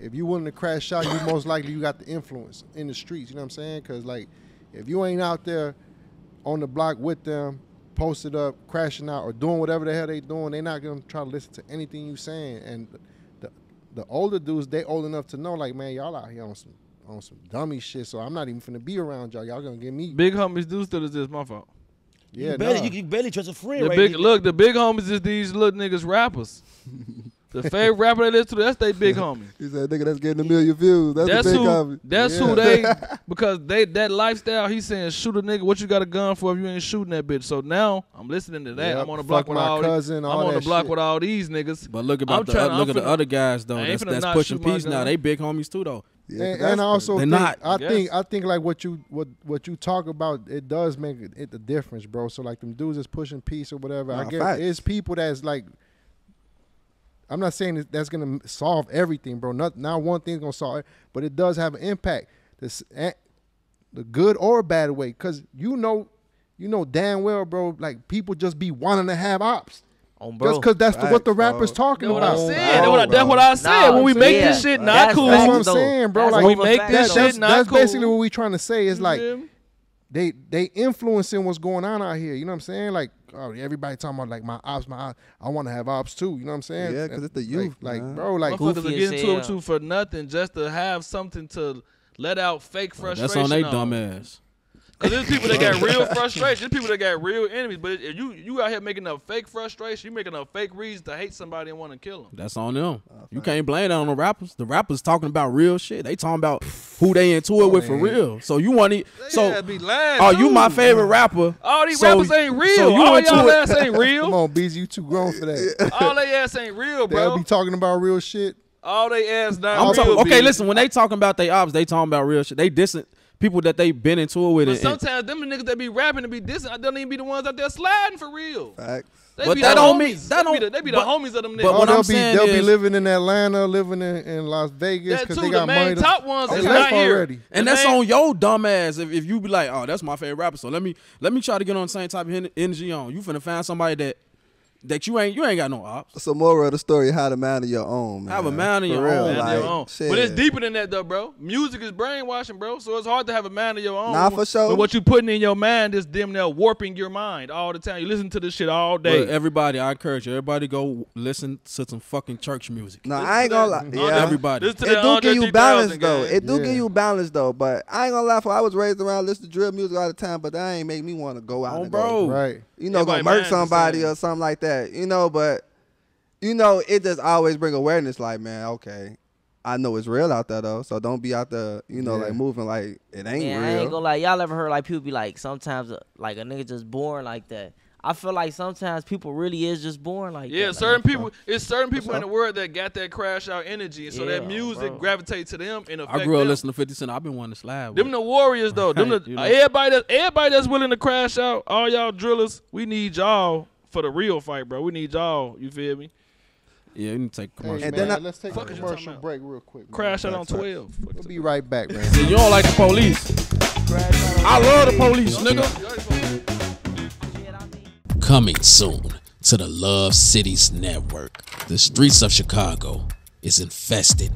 If you willing to crash out, you most likely you got the influence in the streets. You know what I'm saying? Because like if you ain't out there on the block with them, posted up, crashing out, or doing whatever the hell they doing, they're not gonna try to listen to anything you saying. And the the older dudes, they old enough to know, like, man, y'all out here on some on some dummy shit. So I'm not even finna be around y'all. Y'all gonna get me. Big homies do still is this my fault. yeah, you, barely, nah. you, you barely trust a friend, The right? big look, the big homies is these little niggas rappers. [LAUGHS] the favorite rapper they listen to, that's they big [LAUGHS] homie. He said, "Nigga, that's getting a million views. That's, That's the big who. homie." That's who they [LAUGHS] because they that lifestyle. He's saying shoot a nigga. What you got a gun for if you ain't shooting that bitch? So now I'm listening to that. Yep, I'm on the block with my all. cousin, these, all I'm on the block shit. with all these niggas. But look I'm about the uh, trying- oth- look I'm at the other guys though. That's that's pushing shoot peace now. They big homies too though. Yeah, and, 'cause and I also They're think, not. I Yes. think I think like what you what what you talk about it does make it, it the difference, bro. So like them dudes is pushing peace or whatever. I Nah, get facts. it's people that's like I'm not saying that that's gonna solve everything, bro. Not now one thing's gonna solve it, but it does have an impact. This eh, the good or bad way, because you know, you know damn well, bro. Like people just be wanting to have ops On bro. just because that's the, what the Facts, bro. rappers talking That's what I about. said. bro, That's what I, that's what I said. Nah, when we make yeah. this shit not That's cool, That's what I'm saying, bro. That's Like we make this that, though. that's, shit not that's cool. That's basically what we're trying to say. Is like feel they they influencing what's going on out here. You know what I'm saying? Like oh, everybody talking about like my ops, my ops. I want to have ops too. You know what I'm saying? Yeah, because it's the youth, Like, man. bro, like Motherfuckers are getting as into it hell. with you for nothing just to have something to let out fake frustration. That's on they dumb ass. Cause there's people that got real [LAUGHS] frustration. There's people that got real enemies. But if you you out here making up fake frustration, you making up fake reasons to hate somebody and want to kill them. That's on them. Oh, you can't blame that on the rappers. The rappers talking about real shit. They talking about who they into it oh, with for real. So you want to so yeah, be lying. are you my favorite rapper? All these So- rappers ain't real. so you All into y'all it- ass ain't [LAUGHS] real. come on, BZ, you too grown for that. [LAUGHS] All they ass ain't real, bro. They'll be talking about real shit. All they ass not I'm real. talking, okay, listen. When they talking about they ops, they talking about real shit. They dissing people that they been into it with. But and- and- sometimes them niggas that be rapping and be dissing, they uh, don't even be the ones out there sliding for real. Facts. They But be that the don't homies. mean- that they be don't- the, they be the but- homies of them niggas. but Oh, what they'll I'm be saying they'll be living in Atlanta, living in, in Las Vegas because too, they the got main money. to- top ones They is not here. already. And The that's main- on your dumb ass if, if you be like, oh, that's my favorite rapper. So let me let me try to get on the same type of en- energy on. You finna find somebody that that you ain't you ain't got no ops. So moral of the story: how to man of your own. Man. Have a man of your real, own. Man of Like, your own. shit. But it's deeper than that, though, bro. Music is brainwashing, bro. So it's hard to have a mind of your own. Nah, for sure. But what you putting in your mind is them now warping your mind all the time. You listen to this shit all day. But everybody, I encourage you, everybody go listen to some fucking church music. No, Listen I ain't gonna that. lie. Yeah. Everybody. To It do give you balance though. gang. It do Yeah. give you balance though. But I ain't gonna lie. For I was raised around listening to drill music all the time, but that ain't make me want to go out. Oh, and bro. go, Right. You know, go Everybody murk mind's the somebody or something like that. You know, but you know, it just always bring awareness. Like, man, okay, I know it's real out there though. So don't be out there, you know, Yeah. like moving like it ain't Man, I ain't gonna lie. Y'all ever heard like people be like, sometimes uh, like a nigga just born like that. I feel like sometimes people really is just born like Yeah, that. certain Like, people. It's certain people in the world that got that crash out energy, so that music bro. gravitate to them and affect I grew up them. listening to 50 Cent. I've been wanting to slide. Them With. the warriors though. Them [LAUGHS] the, You uh, know. everybody that everybody that's willing to crash out. All y'all drillers, we need y'all for the real fight, bro. We need y'all. You feel me? Yeah, you need to take a Hey, commercial. And man, then I- let's take Fuck a is you talking commercial break real quick. man. Crash out on Facts, facts. twelve. We'll be right back, man. See, you don't like the police. I love the police, nigga. Coming soon to the Luv City's Network. The streets of Chicago is infested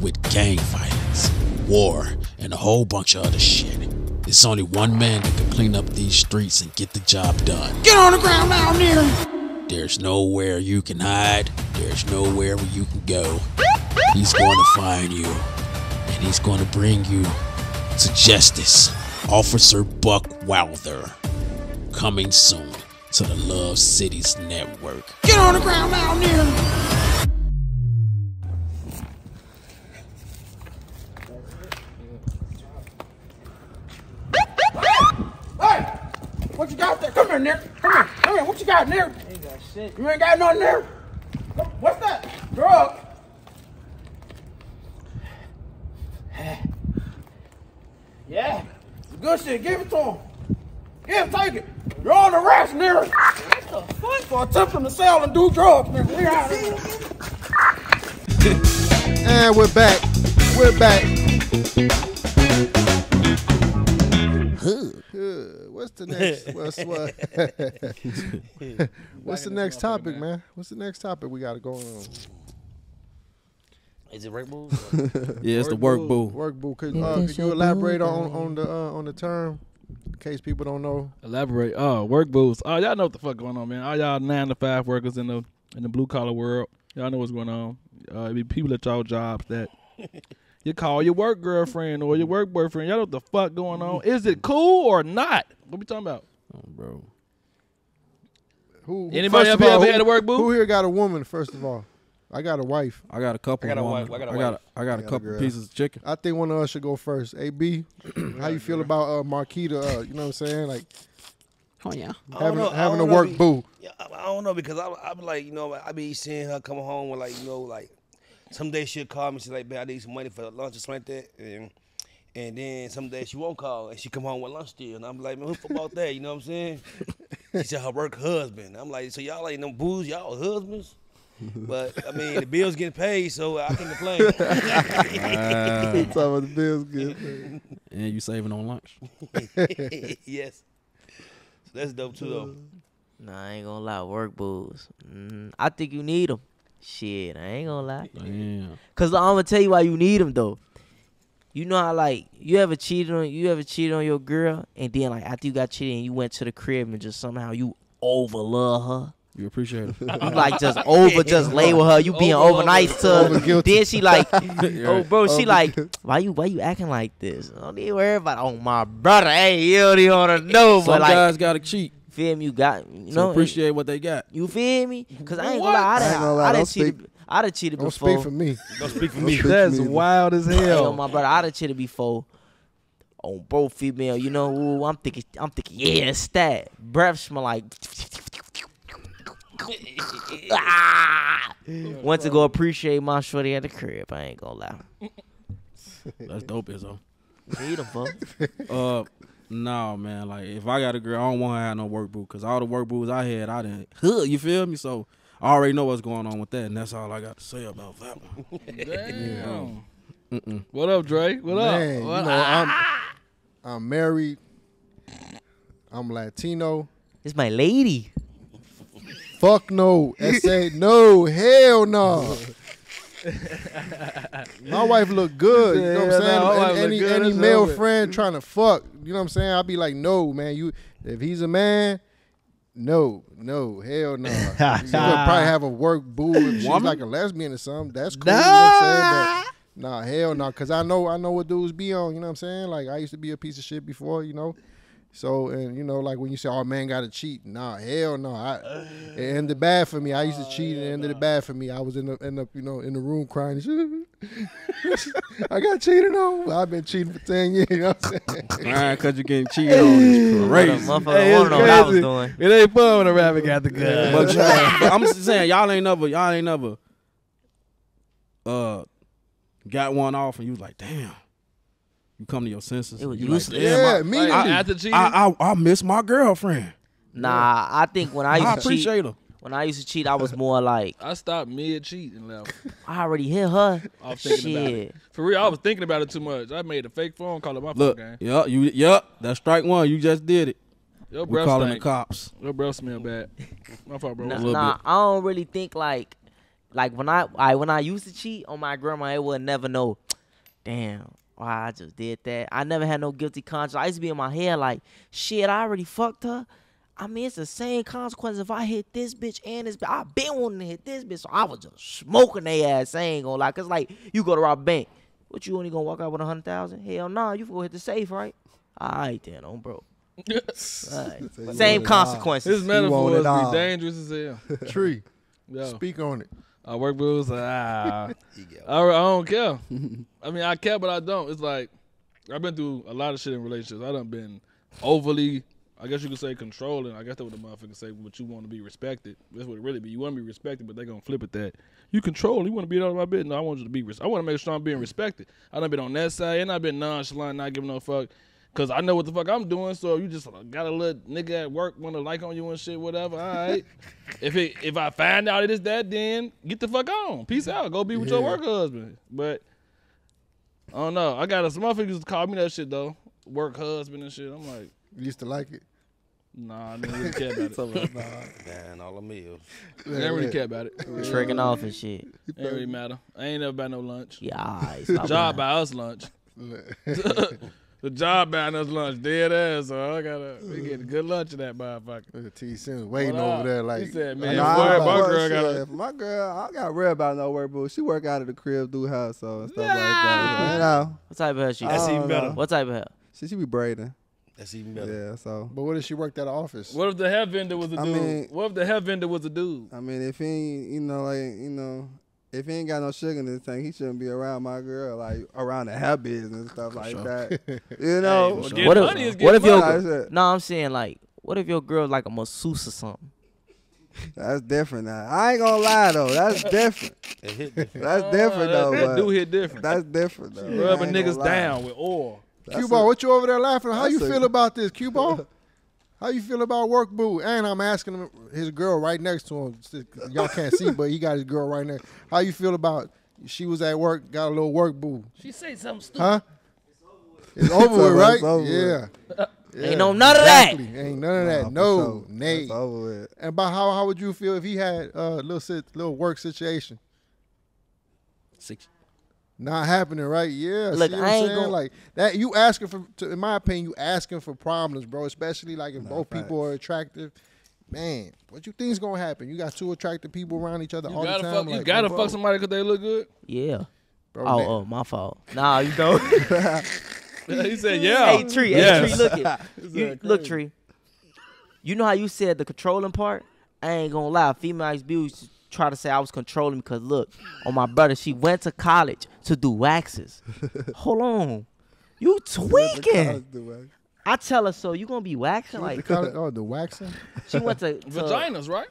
with gang violence, war, and a whole bunch of other shit. It's only one man that can clean up these streets and get the job done. Get on the ground down there! There's nowhere you can hide. There's nowhere where you can go. He's going to find you, and he's going to bring you to justice. Officer Buck Wilder coming soon to the Luv City's Network. Get on the ground down there. Hey, what you got there? Come here, Nick. Come here. Come here. What you got in there? Ain't got shit. You ain't got nothing there? What's that? Drug. Yeah. Good shit. Give it to him. Give him, take it. You're on arrest, nigga. What the fuck? For attempting to sell and do drugs, nigga. We out here. [LAUGHS] And we're back. We're back. Huh, What's the next? [LAUGHS] What's what? [LAUGHS] What's the next topic, man? What's the next topic we got to go on? Is it right move? Yeah, it's the work boo. Work boo. Could, uh, could you elaborate on on the uh, on the term in case people don't know? Elaborate. Oh, work boost. Oh, y'all know what the fuck going on, man. All y'all nine to five workers in the in the blue collar world. Y'all know what's going on. Uh, it be people at y'all jobs that [LAUGHS] you call your work girlfriend or your work boyfriend. Y'all know what the fuck going on. Is it cool or not? What we talking about? Oh, bro. Who? who- Anybody first up here ever had a work boo? Who here got a woman? First of all, I got a wife. I got a couple. I got a woman. wife, I got a I got wife. a, I got a got a couple girl. pieces of chicken. I think one of us should go first. AB, [CLEARS THROAT] how you feel about uh, Marquita? Uh, you know what I'm saying? Like Oh yeah. Having know- having a work if- boo. Yeah, I, I don't know because I I be like you know I be seeing her come home with like you know like some days she'll call me she's like man I need some money for lunch or something like that and and then some days she won't call and she come home with lunch still and I'm like man who about that you know what I'm saying? [LAUGHS] she said her work husband. I'm like so y'all ain't no booze y'all husbands. [LAUGHS] But I mean, the bills getting paid, so I can complain. [LAUGHS] He talking about the bills good. [LAUGHS] And you saving on lunch. yes. So that's dope too, though. Nah, I ain't gonna lie. Work bulls. Mm, I think you need them. Shit, I ain't gonna lie. Damn. Cause I'm gonna tell you why you need them though. You know how like you ever cheated on you ever cheated on your girl and then like after you got cheated and you went to the crib and just somehow you over love her. You appreciate it. [LAUGHS] You like just over just lay with her. You being Over, over nice to her. guilty. Then she like, [LAUGHS] oh bro, she like, why you why you acting like this? Don't even worry about. Oh my brother, hey, you don't even wanna know, Some but like, guys gotta cheat. feel me? You got you So know appreciate what they got. You feel me? Cause I ain't What? gonna lie, I I ain't done, gonna lie, I done don't cheated. I done cheated Don't before. speak for me. [LAUGHS] Don't speak for Don't me. speak for That's me. wild as Hey, yo, hell. my brother, I done cheated before. On both female, you know, ooh, I'm thinking, I'm thinking, yeah, it's that. Breath smell like. Ah! Went to go appreciate my shorty at the crib. I ain't gonna lie. That's dope as though. Need 'em. Uh, no man. Like if I got a girl, I don't want to have no work boo because all the work boots I had, I didn't. [LAUGHS] Huh, you feel me? So I already know what's going on with that, and that's all I got to say about that one. [LAUGHS] Damn. Mm-mm. What up, Dre? What Man, up? you What know, I'm I'm married. I'm Latino. It's my lady. Fuck no. [LAUGHS] S.A. no. Hell no. [LAUGHS] My wife look good. You know what I'm saying? no, any any, any male friend trying to fuck, you know what I'm saying? I'd be like, no, man. You if he's a man, no, no, hell no. [LAUGHS] you could probably have a work boo if she's Woman? like a lesbian or something. That's cool. You know what I'm saying? But nah, hell no. Cause I know I know what dudes be on, you know what I'm saying? Like I used to be a piece of shit before, you know. So and you know, like when you say, "Oh man, got to cheat," nah, hell no. I, it ended bad for me. I used to cheat, and it ended bad for me. I was in the, in the, you know, in the room crying. [LAUGHS] I got cheated on. I've been cheating for ten years. You know what I'm saying? Man, cause you getting cheated on is [LAUGHS] crazy. Motherfucker Hey, wanna know it's what I was crazy. doing. It ain't fun when a rabbit got the gun. But, you- but I'm just saying, y'all ain't never, y'all ain't never, uh, got one off, and you was like, damn. You come to your senses. It was you like, useless. damn, Yeah, I- me Like, too. after cheating, I, I I miss my girlfriend. Nah, I think when I I, used to cheat, her. when I used to cheat, I was more like, I stopped mid cheat and left. [LAUGHS] I already hit her. I was thinking about Shit. it. For real, I was thinking about it too much. I made a fake phone call at my Look, phone game. yeah, you, yep, that's strike one. You just did it. Your We breath calling the cops. Your breath smell bad. [LAUGHS] My fault, bro. Nah, What's little up? nah. I don't really think like, like when I, I when I used to cheat on my grandma, it would never know. Damn, why I just did that. I never had no guilty conscience. I used to be in my head like, shit, I already fucked her. I mean, it's the same consequence if I hit this bitch and this bitch. I been wanting to hit this bitch, so I was just smoking their ass. I ain't gonna lie, cause like you go to rob a bank, what you only gonna walk out with a hundred thousand? Hell nah, you go hit the safe, right? All right then, on bro. All right. you Same want it all. consequences. His want metaphors it all. be dangerous as hell. [LAUGHS] Tree, Yo, speak on it. I work bills. Ah, [LAUGHS] He got I, I don't care. [LAUGHS] I mean, I care, but I don't. It's like I've been through a lot of shit in relationships. I done been overly, I guess you could say, controlling. I guess that's what the motherfucker say. But you want to be respected. That's what it really be. You want to be respected, but they gonna flip it that you control. You want to be out of my business. No, I want you to be. Res- I want to make sure I'm being respected. I done been on that side, and I've been nonchalant, not giving no fuck. Cause I know what the fuck I'm doing, so you just got a little nigga at work want to like on you and shit, whatever. All right. [LAUGHS] if it if I find out it is that, then get the fuck on. Peace out. Go be with your work husband. But I don't know. I got a some motherfuckers used to call me that shit though. Work husband and shit. I'm like, You used to like it. nah, I didn't really care about [LAUGHS] it. Down all the meals. I didn't really care about it. [LAUGHS] Tricking off and shit. Ain't really matter. I ain't never buy no lunch. Yeah, alright, stop [LAUGHS] Job lying. buy us lunch. The job buying us lunch, dead ass. So I gotta we get mm. good lunch in that motherfucker. Look at T Sims waiting What up? over there like he said, Nah, man, I boy, don't my work, girl shit. got My girl, I got real about no work, but she work out of the crib, do house, so and stuff like that. You know, What type of hair she I That's got? don't even better. know. What type of hair? She, she be braiding. That's even better. Yeah, so But what if she worked at an office? What if the hair vendor was a I dude? I mean- what if the hair vendor was a dude? I mean, if he ain't, you know, like you know, if he ain't got no sugar in this tank, he shouldn't be around my girl, like around the hair business and stuff like sure. that. [LAUGHS] You know, well, What What if- money is what if your- money. No, I'm saying like, what if your girl like a masseuse or something? That's different now. I ain't gonna lie though, that's [LAUGHS] different. It hit different. That's Oh, different that, though. that but do hit different. That's different though. I Rubbing niggas down with oil. That's Q ball, what you over there laughing? How you that's a- feel about this, Q ball? [LAUGHS] How you feel about work boo? And I'm asking him his girl right next to him. Y'all can't see, but he got his girl right there. How you feel about she was at work, got a little work boo? She said something stupid. Huh? It's over with, right? It's over with. yeah. Yeah, Ain't no none of that. Ain't none of that. for no, sure. nay. It's over with. And about how how would you feel if he had a uh, little sit, little work situation? Six. Not happening, right? Yeah. Look, see what I I'm ain't saying? gon- like that. You asking for, to, in my opinion, you asking for problems, bro. Especially like if both people are attractive. Man, what you think's gonna happen? You got two attractive people around each other You all the time. fuck. You like, gotta bro, fuck somebody because they look good. Yeah. Bro, Oh, man. oh, my fault. Nah, you don't. [LAUGHS] [LAUGHS] he said, "Yeah." hey, Tree. Yes. Hey, Tree, look it. [LAUGHS] You, look, Tree. You know how you said the controlling part? I ain't gonna lie. Female Ice Beauty used to try to say I was controlling because look, on my brother, she went to college to do waxes. [LAUGHS] Hold on. You tweaking. I tell her, so you gonna be waxing? Like, call it, oh, the waxing. [LAUGHS] she went to, [LAUGHS] to Vaginas, right?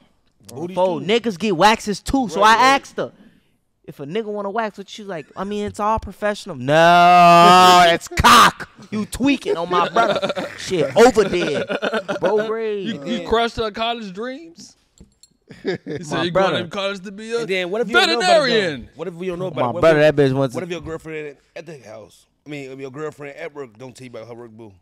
Fo, niggas get waxes too. So I asked her if a nigga want to wax, but she's like, I mean, it's all professional. No, it's cock. You tweaking on my brother. Shit, over there, bro. Ray. You, you crushed her college dreams. He said you brother. going to college to be a And then what if you don't know veterinarian. What if we don't know about My it? What brother, if, that bitch went what if your girlfriend at the house? I mean, if your girlfriend at work don't tell you about her work boo.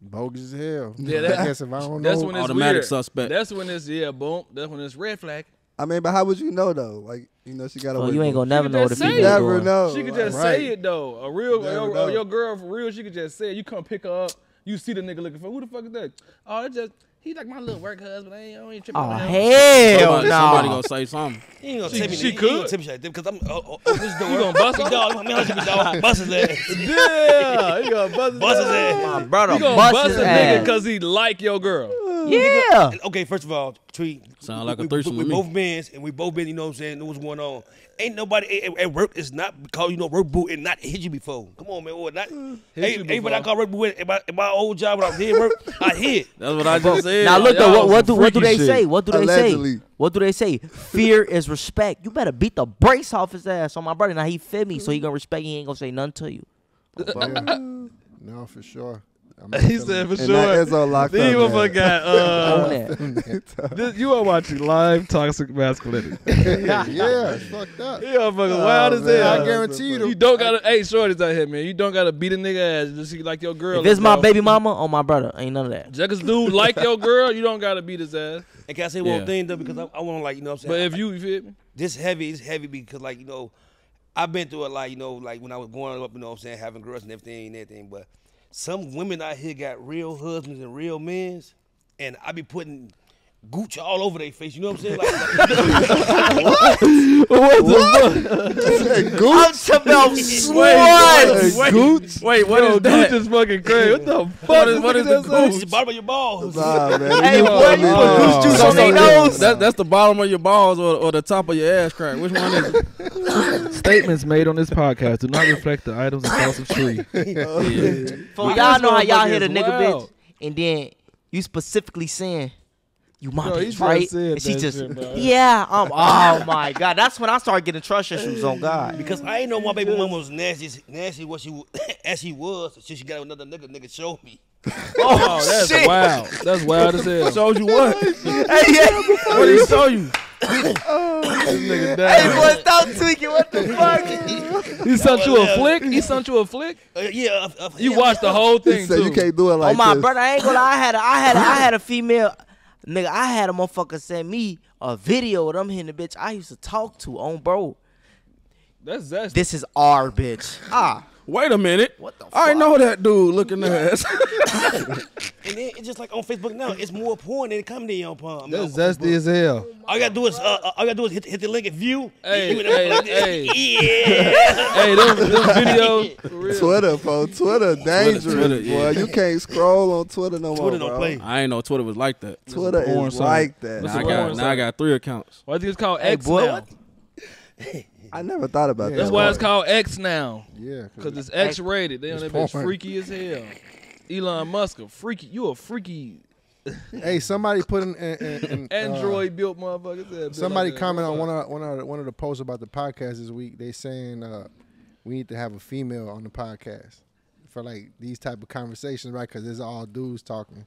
Bogus as hell. [LAUGHS] Yeah, I that- guess if I don't That's know, when it's Automatic weird. suspect. That's when it's yeah, boom. That's when it's red flag. I mean, but how would you know though? Like, you know, she got to. Oh, you ain't gonna never know just the say female. it. never doing. know. She could like- just Right. say it though. A real, your, your girl for real, she could just say it. You come pick her up. You see the nigga looking for who the fuck is that? Oh, it's just he like my little work husband. I ain't, I ain't tripping Oh on him. hell Somebody, somebody gonna say something. He ain't gonna She- tell me. she he ain't could. gonna tell me like that because I'm. Oh, oh, oh, this door. You gonna bust Big her? dog. I'm gonna dog. Bust his ass. Yeah, he gonna bust his Bust ass. ass. My brother You gonna bust bust his a nigga because he like your girl. Yeah. Okay, first of all, Tree. Sound like a threesome We, to we me. both men's and we both been, you know what I'm saying, know what's going on. Ain't nobody at, at work is not because you know work boo and not hit you before. Come on, man. Or not. Hey, you hey, when I before. call work boo at my, at my old job when I was here work, [LAUGHS] I hit. That's what I just said. Now look though, what, what do what do they shit. say? What do they Allegedly. say? What do they say? Fear is respect. You better beat the brace off his ass on my brother. Now he fit me, so he gonna respect. you. He ain't gonna say nothing to you. Oh, yeah. [LAUGHS] no, for sure. I'm [LAUGHS] He said for And that sure. is all locked These up. man. motherfucker got [LAUGHS] uh. [LAUGHS] this, you are watching live toxic masculinity. yeah, yeah, it's fucked up. You motherfucker wild as hell. I guarantee you. You don't gotta. Hey, shorties out here, man. You don't gotta beat a nigga ass just see like your girl. If it's my bro. baby mama, on my brother, ain't none of that. Just 'cause dude like your girl, you don't gotta beat his ass. And can I say one Yeah. thing though? Because I, I want to like you know what I'm But if you, you feel me? this heavy is heavy because like you know, I've been through a lot. You know, like when I was growing up, you know what I'm saying, having girls and everything and everything. But some women out here got real husbands and real men's, and I be putting. Gooch all over their face, you know what I'm saying? Like, [LAUGHS] I'm talking about Wait, swat. Gooch? Wait, what Yo, is that? Gooch is fucking crazy. What the fuck? What is- what is the it's the bottom of your balls. Nah, man. Hey, You boy, fucking you put wrong. juice on their nose. That, that's the bottom of your balls or, or the top of your ass crack. Which one is it? [LAUGHS] Statements made on this podcast do not reflect the items and thoughts of Tree. [LAUGHS] For My y'all know how y'all hit a nigga wild. bitch, and then you specifically saying, "You my Bro, he bitch, right?" said And she just, shit, bro. yeah, um, [LAUGHS] oh my god, that's when I started getting trust issues on God. Because I ain't know my baby mama was nasty, as- nasty what she wa- [COUGHS] as she was. Since she got another nigga, nigga showed me. [LAUGHS] Oh, that's shit. wild. That's wild as hell. Showed you what? [LAUGHS] Hey, yeah. what did he show you? [COUGHS] oh, nigga Hey, down. boy, stop tweaking. What the fuck? He sent you a flick. He sent you a flick. Uh, yeah, uh, uh, You yeah, watched the whole He thing said too. you can't do it like oh my this. brother, I ain't gonna lie. I had a, I had a, I had a [COUGHS] female nigga. I had a motherfucker send me a video of them hitting the bitch I used to talk to on bro. That's. This is our bitch. Ah, Wait a minute. what the? I fuck? know that dude looking ass. [LAUGHS] And then it's just like on Facebook now, it's more porn than comedy on porn. I mean, That's on zesty as hell. All you gotta do is, uh, uh, all you gotta do is hit, hit the link and view. Hey, You know, hey, like this. hey. [LAUGHS] Yeah. Hey, them, them videos. [LAUGHS] for. Twitter, bro. Twitter dangerous, Twitter, yeah. boy. You can't scroll on Twitter no more, don't bro. play. I ain't know Twitter was like that. Twitter porn is site. like that. What's Now I a got porn now I got three accounts. Why do you think it's called Hey, boy, now? What? I never thought about Yeah. that. That's why bro. it's called X now. Yeah, Cause it's X rated. They on It's that bitch porn. freaky as hell. Elon Musk, a freaky. You a freaky [LAUGHS] hey, somebody put in, in, in, in, uh, Android built motherfucker. Said, somebody like comment on one of one of the, one of the posts about the podcast this week. They saying uh, we need to have a female on the podcast for like these type of conversations, right? Because it's all dudes talking.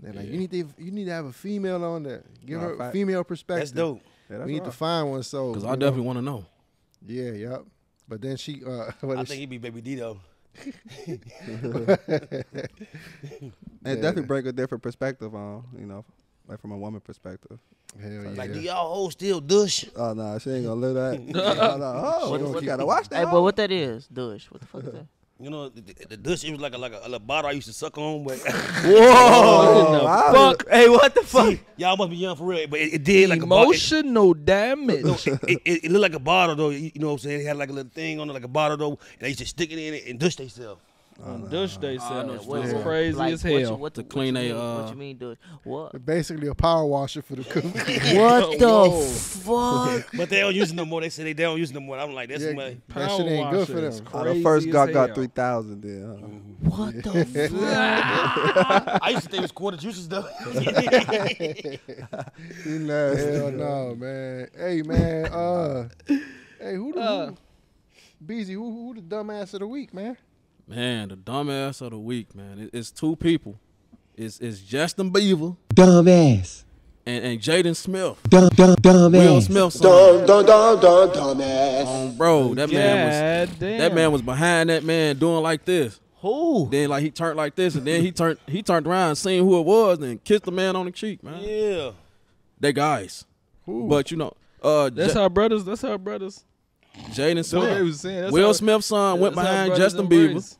They're like, you need to you need to have a female on there. Give Nah, her a fact. female perspective. That's dope. Yeah, that's we need right. to find one. So Because you I know, definitely want to know. Yeah, yep. But then she, uh, [LAUGHS] what I is think he'd be Baby D though. [LAUGHS] and definitely bring a different perspective on, you know, like from a woman perspective. hell yeah. Like, do y'all hoes still dush? [LAUGHS] Oh no, she ain't gonna live that. oh, no. oh What- you what- gotta watch that. Hey, but what that is? Dush. What the fuck is that? You know, the, the, the dush it was like a like a, a bottle I used to suck on, but [LAUGHS] Oh, [LAUGHS] I Fuck. Hey, what the fuck? y'all must be young for real. But it, it did like a bottle. Emotional damage. no, it, it, it looked like a bottle though. You, know what I'm saying? It had like a little thing on it, like a bottle though, and they used to stick it in it and dush themselves. Dush they I know said. what It's crazy Like, as what you- hell. What, To what clean you they, uh, What you mean, dush? What? Basically a power washer for the [LAUGHS] cook. What [LAUGHS] the fuck? But they don't use it no more. They say they don't use it no more. I'm like, that's Yeah, my. that shit ain't good for Power wash is them. Oh, the first as guy got three thousand. Then huh? [LAUGHS] What the fuck? I used to think it was quarter juices though. You know, hell no, man. Hey, man. Uh, hey, who the Uh. who, Beezy? Who, who the dumbass of the week, man? Man, the dumbass of the week, man. It, it's two people. It's it's Justin Bieber Dumbass. and, and Jaden Smith. Dumb, dumb, Will dumbass. Smith's son. Dum, dum, dum, dum, dumbass. Um, bro, that man was damn. that man was behind that man doing like this. Who? Then like he turned like this, and then he turned he turned around, and seen who it was, and kissed the man on the cheek, man. yeah. They guys, Who? but you know, uh, That's Ja- our brothers. That's our brothers. Jaden That's they Smith, was saying. Will how- Smith's son went behind Justin embrace.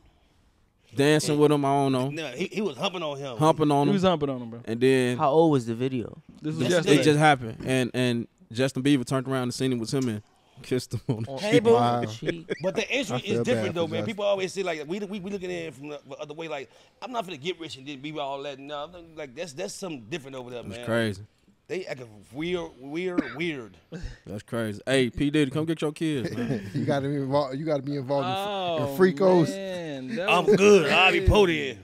Bieber, dancing with him. I don't know, No, he, he was humping on him. humping on He him, was humping on him, bro. and then How old was the video? This was Yes, yesterday. it just happened, and and Justin Bieber turned around and seen it was him and kissed him on the Hey, cheek, bro. on the Wow. But the entry I is different though, man. Justin. People always say like we we, we looking at it from the other way. Like I'm not gonna get rich and then be all that. No, I'm like that's that's something different over there, It's man. crazy. They acting weird, weird, weird. [LAUGHS] That's crazy. Hey, P Diddy, come get your kids, man. [LAUGHS] You got to be involved. You got to be involved in, Oh, in freakos. man, I'm good. I'll be crazy. podium.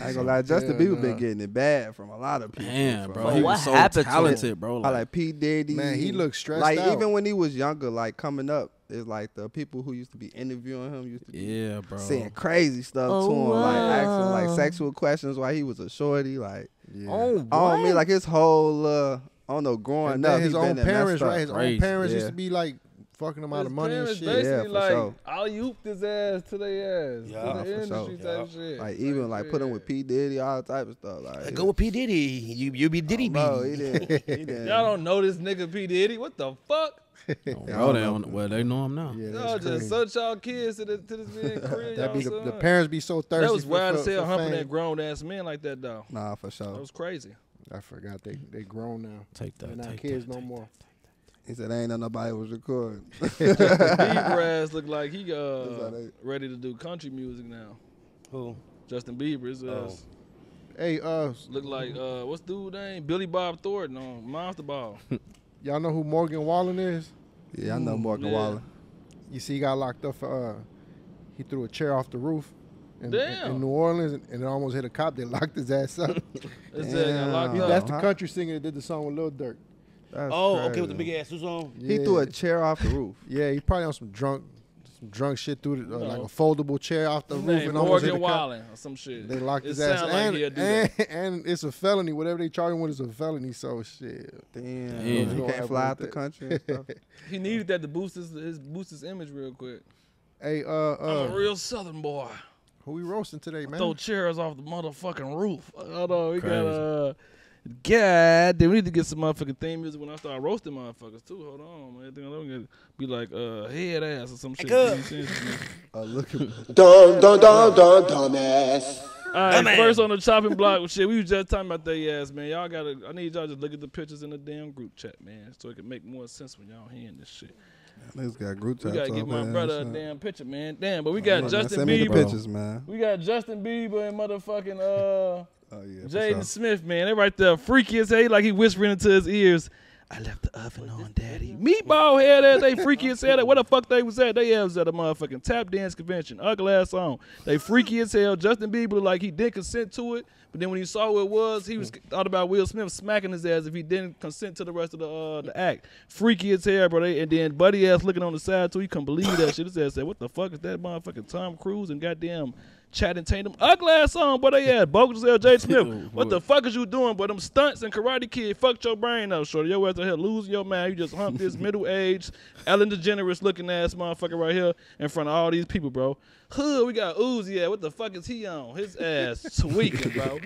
I ain't gonna lie, Justin Hell Bieber nah. been getting it bad from a lot of people. Man, from- bro, he what was so happened to him? talented, bro. I Like, like P Diddy. Man, he looked stressed Like out. even when he was younger, like coming up, it's like the people who used to be interviewing him used to be yeah, bro. saying crazy stuff Oh, to him, like asking like sexual questions while he was a shorty. Like Yeah. Oh, I don't mean like his whole uh I don't know growing and up. then his own parents, right? His Crazy. own parents Yeah. used to be like fucking him out His of money and shit. Basically, Yeah, for like sure. I hooped his ass to their ass. Yeah, to the for industry sure. type shit. Like even like put him with P Diddy, all type of stuff. Like Go with P Diddy. You you be Diddy bro, B. he didn't. He [LAUGHS] didn't. Y'all don't know this nigga P Diddy. What the fuck? [LAUGHS] bro, they don't, well, they know him now. Yeah, Y'all just crazy. such y'all kids to, the, to this man [LAUGHS] career. That be the, the parents be so thirsty. That was for, wild for, as hell for humping fame. that grown ass man like that though. Nah, for sure. That was crazy. I forgot they they grown now. Take that. They're not take kids that, no take more. He said ain't no nobody was recording. [LAUGHS] Bieber ass look like he That's uh how they- ready to do country music now. Who? Justin Bieber his Oh. ass Hey, uh, look like uh what's dude name? Billy Bob Thornton on Monster Ball. Y'all know who Morgan Wallen is? yeah, I know Morgan yeah. Wallen. You see, he got locked up for uh, he threw a chair off the roof. In, in- in New Orleans, and, and it almost hit a cop. They [LAUGHS] locked his ass up. [LAUGHS] This nigga locked Damn. up. That's the country singer that did the song with Lil Durk. That's Oh, okay, with the big ass suits on. He threw a chair off the roof. [LAUGHS] Yeah, he probably on some drunk, some drunk shit through the, uh, No. like a foldable chair off the His roof and almost hit Morgan a cop. Wallen or some shit. They locked it his ass, sound and, do and, [LAUGHS] and it's a felony. Whatever they charge him with is a felony. So shit. Damn, Damn. he can't fly out the country and stuff. [LAUGHS] He needed that to boost his, his boost his image real quick. Hey, uh, I'm a uh, real Southern boy. who we roasting today, man? Throw chairs off the motherfucking roof. Hold on, we Crazy. got uh, God, damn, we need to get some motherfucking theme music when I start roasting motherfuckers too. Hold on, man. I think I'm gonna be like uh head ass or some shit. good. You know what I'm saying? Uh, [LAUGHS] look at Dum, dum, dum, dum, dumbass. All right, Dumbass. first on the chopping block with shit. We was just talking about they ass, man. Y'all gotta. I need y'all to look at the pictures in the damn group chat, man, so it can make more sense when y'all hearing this shit. niggas got group We chats gotta give my there brother a damn picture, man. Damn, but we got Man, Justin Send me the Bieber. pictures, man. We got Justin Bieber and motherfucking uh Oh yeah, Jaden sure. Smith, man. They right there, freaky as hell, like he whispering into his ears. I left the oven on, daddy. Meatball [LAUGHS] head ass, they freaky as hell. Where the fuck they was at? They was at a motherfucking tap dance convention. Ugly ass song. They freaky as hell. Justin Bieber like he didn't consent to it, but then when he saw what it was, he was thought about Will Smith smacking his ass if he didn't consent to the rest of the uh, the act. Freaky as hell, bro. They, and then Buddy ass looking on the side too. He couldn't believe that shit. His ass said, "What the fuck is that motherfucking Tom Cruise and goddamn Channing Tatum. Ugly ass song, but they had bogus. Jay [LAUGHS] Smith. what the fuck is you doing? But them stunts and Karate Kid fucked your brain up, shorty. Your ass out here losing your mind. You just hump this [LAUGHS] middle aged, Ellen DeGeneres looking ass motherfucker right here in front of all these people, bro. Hood, we got Uzi. Yeah, what the fuck is he on? His ass [LAUGHS] tweaking, bro.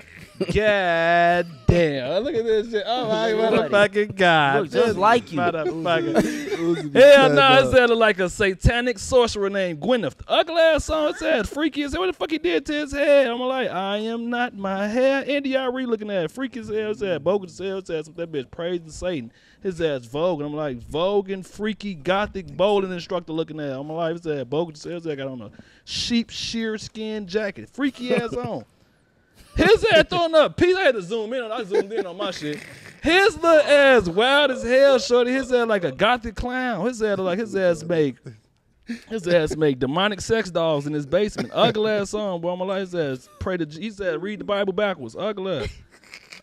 God damn. Look at this shit. Oh my motherfucking God. Look just This like you. Motherfucker. Hell no, it sounded like a satanic sorcerer named Gwyneth. The ugly ass song it said freaky as hell. What the fuck he did to his head? I'm like, I am not my hair. Andy Re looking at it. freaky as hell. It said bogus as hell. It said some that bitch praising Satan. His ass Vogue. And I'm like, Vogue and freaky gothic bowling instructor looking at. I'm like, it said bogus as hell. It said, I got on a sheep sheer skin jacket. Freaky [LAUGHS] ass on. His ass throwing up. Peace. I had to zoom in on. I zoomed in on my shit. His little ass wild as hell, shorty. His ass like a gothic clown. His ass like his ass make his ass make demonic sex dolls in his basement. Ugly ass song, boy. I'm like his ass pray to. He said read the Bible backwards. Ugly. ass.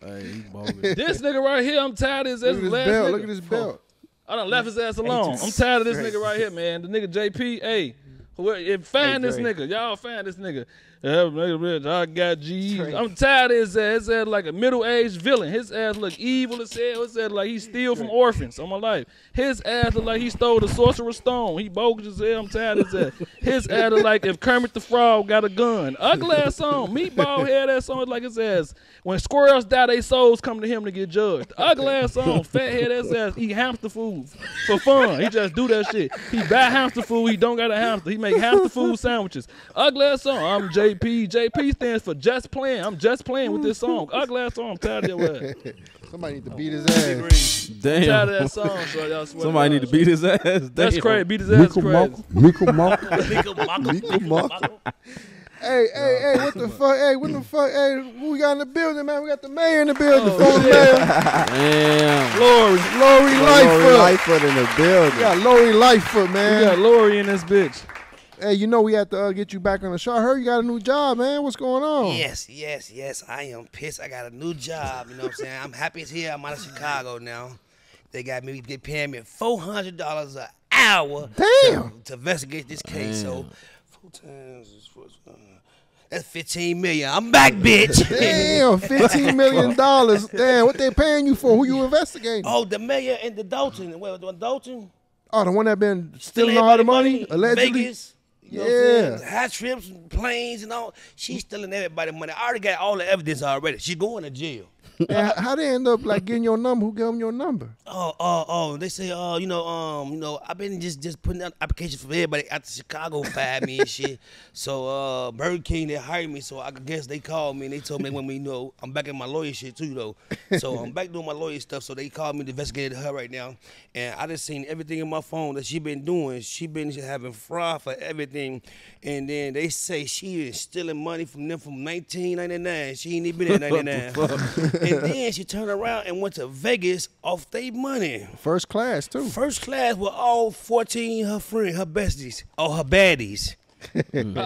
Hey, he [LAUGHS] bogus. This nigga right here, I'm tired of his ass. Look at his last belt. nigga- Look at his belt. I done left his ass alone. I'm tired of this nigga right here, man. The nigga JP, hey, if find this nigga, y'all find this nigga. Yeah, nigga, bitch, I got G's. I'm tired of his ass. His ass like a middle-aged villain. His ass look evil as hell. His ass like he steal from orphans on my life. His ass look like he stole the sorcerer's stone. He bogus as hell. I'm tired of his ass. His ass look like if Kermit the Frog got a gun. Ugly ass song. Meatball head ass song like his ass. When squirrels die, they souls come to him to get judged. Ugly ass song. Fat head ass ass. Eat hamster food for fun. He just do that shit. He buy hamster food. He don't got a hamster. He make hamster food sandwiches. Ugly ass song. I'm JP. JP stands for just playing. I'm just playing with this song. Ugly ass song. I'm tired of your ass. Somebody need to beat his ass. I'm tired of that song. So y'all swear Somebody need to beat his ass. That's crazy. Beat his ass is crazy. Miko [LAUGHS] Hey, hey, hey, what the fuck? Hey, what the fuck? Hey, who we got in the building, man? We got the mayor in the building. Oh, Phone mayor. Damn. Lori. Lori Lori Lightfoot. Lightfoot in the We building. got Lori Lightfoot, We man. got Lori in this bitch. Hey, you know we have to uh, get you back on the show. I heard you got a new job, man. What's going on? Yes, yes, yes. I am pissed. I got a new job. You know what I'm saying? I'm happy as hell. I'm out of Chicago now. They got me. They paying me four hundred dollars an hour. Damn. To, to investigate this case. So four times is four, uh, that's fifteen million. I'm back, bitch. [LAUGHS] Damn, fifteen million dollars. [LAUGHS] Damn, what they paying you for? Who you investigating? oh, the mayor and the Dolton. Well, the Dolton Oh, the one that been stealing stealing all the everybody money, allegedly. Vegas. You know what I'm Yeah. High trips, planes, and all. She's stealing everybody money. I already got all the evidence already. She going to jail. [LAUGHS] And how they end up like getting your number? Who gave them your number? Oh, oh, oh! They say, oh, you know, um, you know, I've been just just putting out applications for everybody out to Chicago fired me and shit. [LAUGHS] So uh, Burger King they hired me, so I guess they called me and they told me when we you know, I'm back in my lawyer shit too though. So I'm back doing my lawyer stuff. So they called me to investigate her right now, and I just seen everything in my phone that she been doing. She been having fraud for everything, and then they say she is stealing money from them from 1999. She ain't even been [LAUGHS] at 99. And then she turned around and went to Vegas off their money. First class too. First class with all 14 her friends, her besties, or her baddies. [LAUGHS] and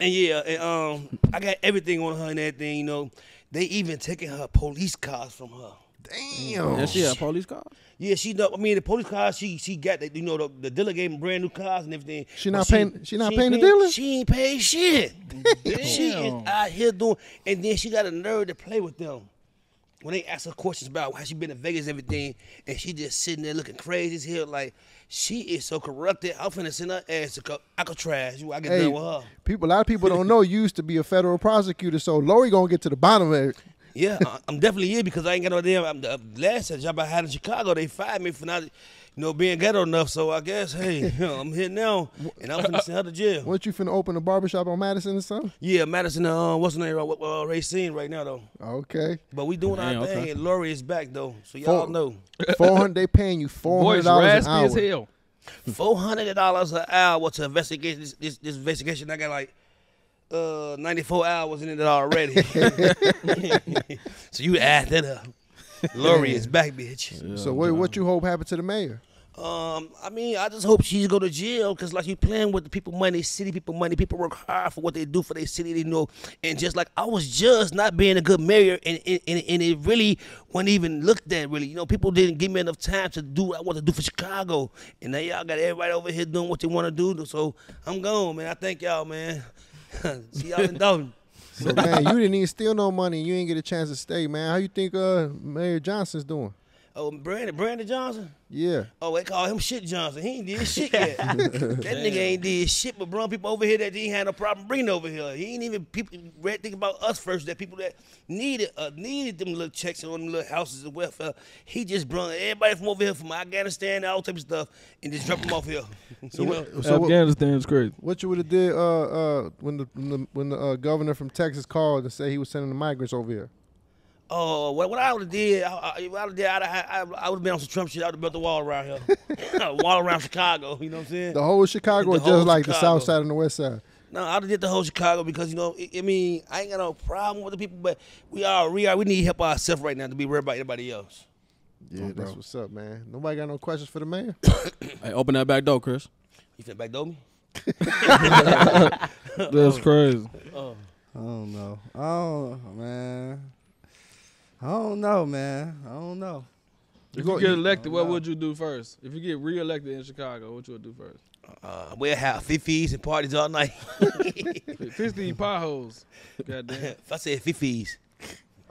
yeah, and, um, I got everything on her and everything, you know. They even taking her police cars from her. Damn. And she had police car. Yeah, she know. I mean, the police cars. She she got that. You know, the, the dealer gave them brand new cars and everything. She but not paying- she not ain't paying the dealer? She ain't paying shit. [LAUGHS] she is out here doing, and then she got a nerve to play with them. When they ask her questions about how she been in Vegas and everything, and she just sitting there looking crazy as hell, like she is so corrupted. I'm finna send her ass to Alcatraz. I get Hey, done with her. people. A lot of people don't know you used to be a federal prosecutor. So Lori gonna get to the bottom of it. Yeah, I'm definitely here because I ain't got no damn. I'm, the last job I had in Chicago, they fired me for not, know, being ghetto enough. So I guess, hey, [LAUGHS] I'm here now, and I'm finna send her to jail. What you finna open a barbershop on Madison or something? Yeah, Madison, uh, what's the name? Uh, uh, Racine right now though. Okay. But we doing our Damn, thing, okay. and Lori is back though, so y'all Four- know. [LAUGHS] Four hundred. They paying you four hundred dollars an hour. as hell. Four hundred dollars an hour to investigate this, this this investigation. I got like uh 94 hours in it already. [LAUGHS] so you add that up. Lori is back, bitch. So what? What you hope happened to the mayor? Um, I mean, I just hope she's go to jail because like you playing with the people money, city people money. People work hard for what they do for their city. They know, and just like I was just not being a good mayor, and and, and, it really wasn't even looked at. Really, you know, people didn't give me enough time to do what I want to do for Chicago, and now y'all got everybody over here doing what they want to do. So I'm gone, man. I thank y'all, man. [LAUGHS] See y'all in Dolton. So man, you didn't even steal no money. You ain't get a chance to stay, man. How you think uh Mayor Johnson's doing? Oh, Brandon, Brandon Johnson. Yeah. Oh, they call him Shit Johnson. He ain't did shit [LAUGHS] yet. that nigga ain't did shit, but bring people over here that he ain't had no problem bringing over here. He ain't even people read think about us first. That people that needed uh, needed them little checks on them little houses and welfare. He just brought everybody from over here from Afghanistan, all type of stuff, and just dropped them off here. So [LAUGHS] you know? what, so what, Afghanistan's crazy. what you would have did uh uh when the when the, when the uh, governor from Texas called and said he was sending the migrants over here? Uh, oh, what, what I would have did, I, I, what I would have did, I'd, I, I would have been on some Trump shit. I would have built the wall around here, [LAUGHS] wall around Chicago. You know what I'm saying? The whole of Chicago, The or whole just like the south side and the west side. No, I'd have did the whole Chicago because you know, I, I mean, I ain't got no problem with the people, but we are, we are, we need help ourselves right now to be worried about anybody else. Yeah, that's what's up, man. Nobody got no questions for the mayor. [COUGHS] Hey, open that back door, Chris. You finna back door me? [LAUGHS] That's crazy. Oh, I don't know. I man. I don't know, man. I don't know. If go- you get elected, what would you do first? If you get reelected in Chicago, what you would do first? uh, we'll have fifties and parties all night. [LAUGHS] Fix these potholes. Goddamn. [LAUGHS] if I said fifties,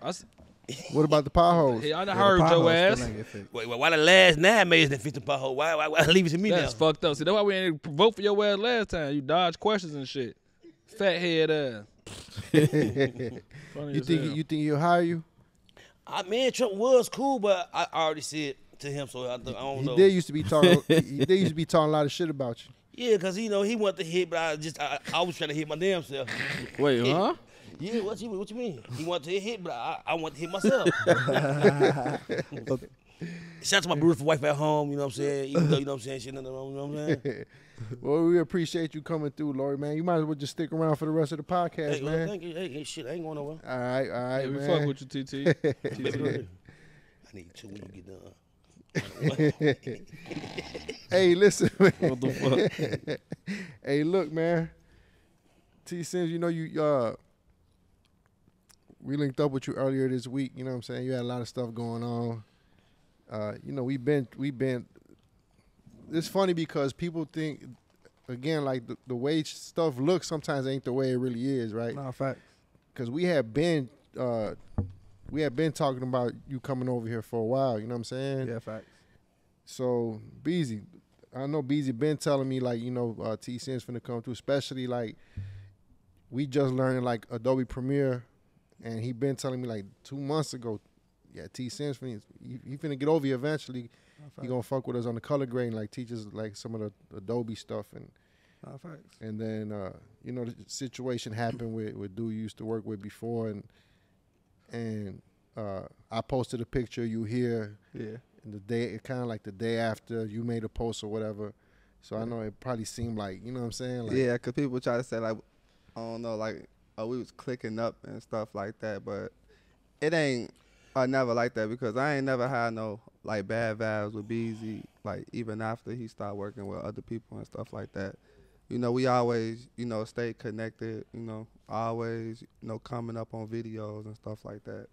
I, s- What about the potholes? hey, I done Yeah, heard potholes your ass. ain't get fixed. why, why the last nine mayors done fixed the pothole? Why, why, why leave it to me now? That's now? fucked up. See, that's why we ain't vote for your ass last time. You dodged questions and shit. Fat head ass. [LAUGHS] Funny You as think hell. you think he'll hire you? I mean, Trump was cool, but I already said to him, so I, th- I don't He know. did used to be talking. [LAUGHS] he did used to be talking a lot of shit about you. Yeah, cause you know he wanted to hit, but I just I, I was trying to hit my damn self. Wait, [LAUGHS] huh? Yeah, what you what you mean? He wanted to hit, but I, I want to hit myself. okay. [LAUGHS] Shout out to my beautiful wife at home. You know what I'm saying? Even though you know what I'm saying, shit, nothing wrong. You know what I'm saying? Well, we appreciate you coming through, Lori, man. You might as well just stick around for the rest of the podcast, Hey, well, man. thank you. Hey, hey, shit, I ain't going nowhere. All right, all right, Yeah, we man. fuck with you, TT. [LAUGHS] Baby, I need two when you get done. [LAUGHS] hey, listen, man. What the fuck? [LAUGHS] hey, look, man. T Sims, you know you uh we linked up with you earlier this week, you know what I'm saying? You had a lot of stuff going on. Uh, you know, we've been we've been it's funny because people think again like the, the way stuff looks sometimes ain't the way it really is, right? Nah, fact. Cuz we have been uh we have been talking about you coming over here for a while, you know what I'm saying? Yeah, facts. So Beezy, I know Beezy been telling me like you know uh, T Sims finna come through, especially like we just learning like Adobe Premiere, and he been telling me like two months ago, yeah T Sims finna he, he finna get over here eventually. He gonna fuck with us on the color grading, like teach us like some of the Adobe stuff, and Nah, facts. and then uh, you know the situation happened with with dude you used to work with before, and and uh, I posted a picture of you here Yeah. and the day it kind of like the day after you made a post or whatever. So I know it probably seemed like you know what I'm saying. Like, yeah, cause people try to say like, I don't know, like, oh, we was clicking up and stuff like that, but it ain't. I never like that because I ain't never had no like bad vibes with Beezy. Like even after he started working with other people and stuff like that, you know, we always you know stay connected. You know, always you know coming up on videos and stuff like that.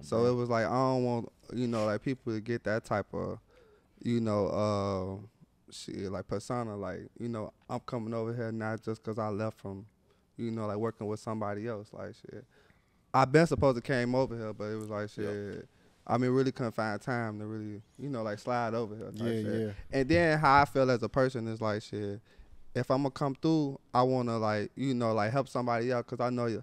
so it was like I don't want you know like people to get that type of you know uh shit like persona like you know I'm coming over here not just cause I left from you know like working with somebody else like shit. I been supposed to came over here, but it was like shit. I mean, really couldn't find time to really, you know, like slide over here. Yeah, shit. yeah. And then how I feel as a person is like shit. If I'm gonna come through, I wanna like, you know, like help somebody out, cause I know you.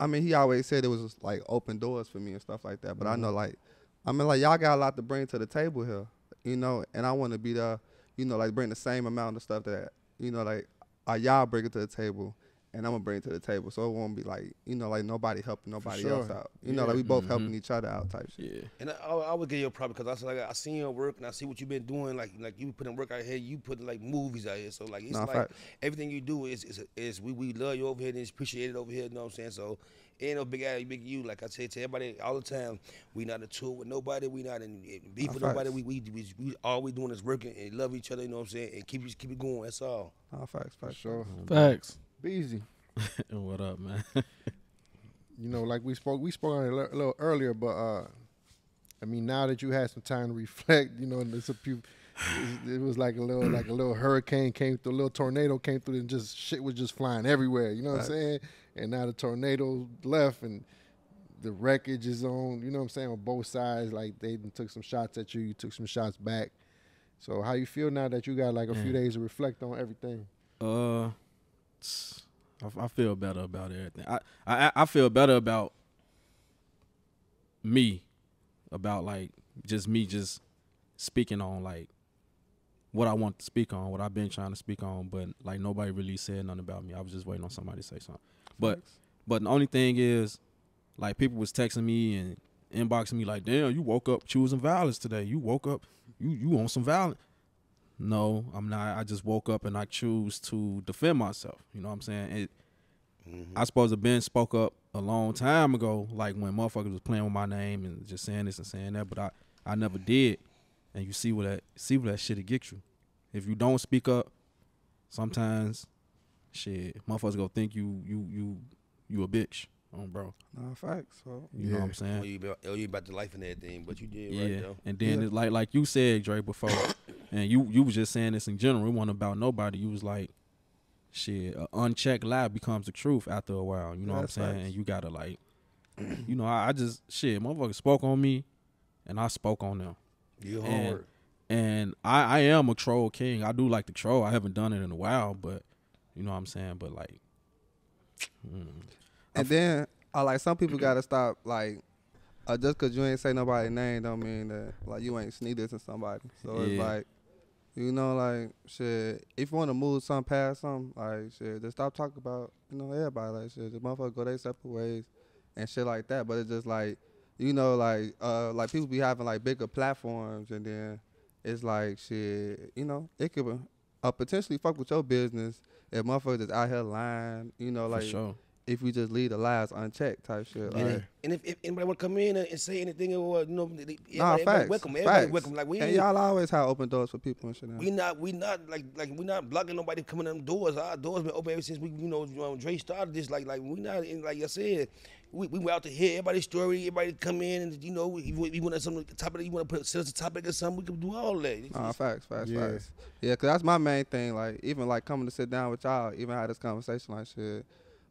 I mean, he always said it was like open doors for me and stuff like that. But I know like, I mean, like y'all got a lot to bring to the table here, you know, and I want to be the, you know, like bring the same amount of stuff that, you know, like uh, y'all bring it to the table, and I'm gonna bring it to the table, so it won't be like, you know, like nobody helping nobody else out, you know, like we both mm-hmm. helping each other out type shit. Yeah. And I, I, I would give you a problem because I said like I seen your work and I see what you've been doing. Like like you putting work out here, you putting like movies out here. So like it's Nah, like fact. everything you do is is, is we, we love you over here and it's appreciate it over here. You know what I'm saying? So it ain't no big ass big you. Like I say to everybody all the time, we not a tour with nobody. We not in, in beef Nah, with facts. nobody. We, we we we all we doing is working and love each other. You know what I'm saying? And keep it- keep it going. That's all. Nah, facts, facts. sure. Facts. Mm-hmm. Beezy. [LAUGHS] what up, man? You know, like we spoke, we spoke on it a little- earlier, but uh, I mean, now that you had some time to reflect, you know, there's a few, it was like a little like a little hurricane came through, a little tornado came through, and just shit was just flying everywhere. You know what I'm saying? And now the tornado left, and the wreckage is on. You know what I'm saying? On both sides, like they took some shots at you, you took some shots back. So how you feel now that you got like a few days to reflect on everything? Uh, I, I feel better about everything. I, I I feel better about me, about like just me just speaking on like what I want to speak on, what I've been trying to speak on, but like nobody really said nothing about me. I was just waiting on somebody to say something. But but the only thing is, like people was texting me and inboxing me like, "Damn, you woke up choosing violence today. You woke up, you you on some violence." No, I'm not. I just woke up and I choose to defend myself. You know what I'm saying? It, mm-hmm. I suppose the Ben spoke up a long time ago, like when motherfuckers was playing with my name and just saying this and saying that, but I, I never did. And you see what that see what that shit'll get you. If you don't speak up, sometimes shit, motherfuckers gonna think you you you you a bitch. Oh bro. Nah, facts. So. You know what I'm saying? you, about, oh, you about the life and everything, but you did Yeah, right though. and then Yeah. it's like like you said, Dre, before, [COUGHS] and you you was just saying this in general. It wasn't about nobody. You was like, shit, a unchecked lie becomes the truth after a while. You know That's what I'm saying? facts. And you gotta like, [COUGHS] you know, I, I just shit, motherfuckers spoke on me, and I spoke on them. You And- And I I am a troll king. I do like to troll. I haven't done it in a while, but you know what I'm saying. But like, mm, And then, uh, like some people gotta stop like. Uh, just cause you ain't say nobody's name don't mean that like you ain't sneakers to somebody. So it's like, you know, like shit. If you want to move something past something, like shit, just stop talking about you know everybody. Like shit, the motherfucker go their separate ways and shit like that. But it's just like, you know, like uh, like people be having like bigger platforms, and then it's like shit. You know, it could uh, potentially fuck with your business if motherfuckers just out here lying. You know, like. for sure. If we just leave the lies unchecked type shit. And, Like, if, and if, if anybody want to come in and, and say anything or you know, they- they- nah, everybody, facts. welcome, everybody facts. welcome. Like we and y'all always have open doors for people and shit. now. we not we not like like we not blocking nobody coming in them doors. Our doors been open ever since we you know um, Dre started this. Like like we not in like I said, we we were out to hear everybody's story. Everybody come in and you know if you, you want some topic, you want to put set us a topic or something, we can do all that. It's- Nah, it's- facts, facts, Yeah. facts. Yeah, cause that's my main thing. Like, even like coming to sit down with y'all, even have this conversation, like shit,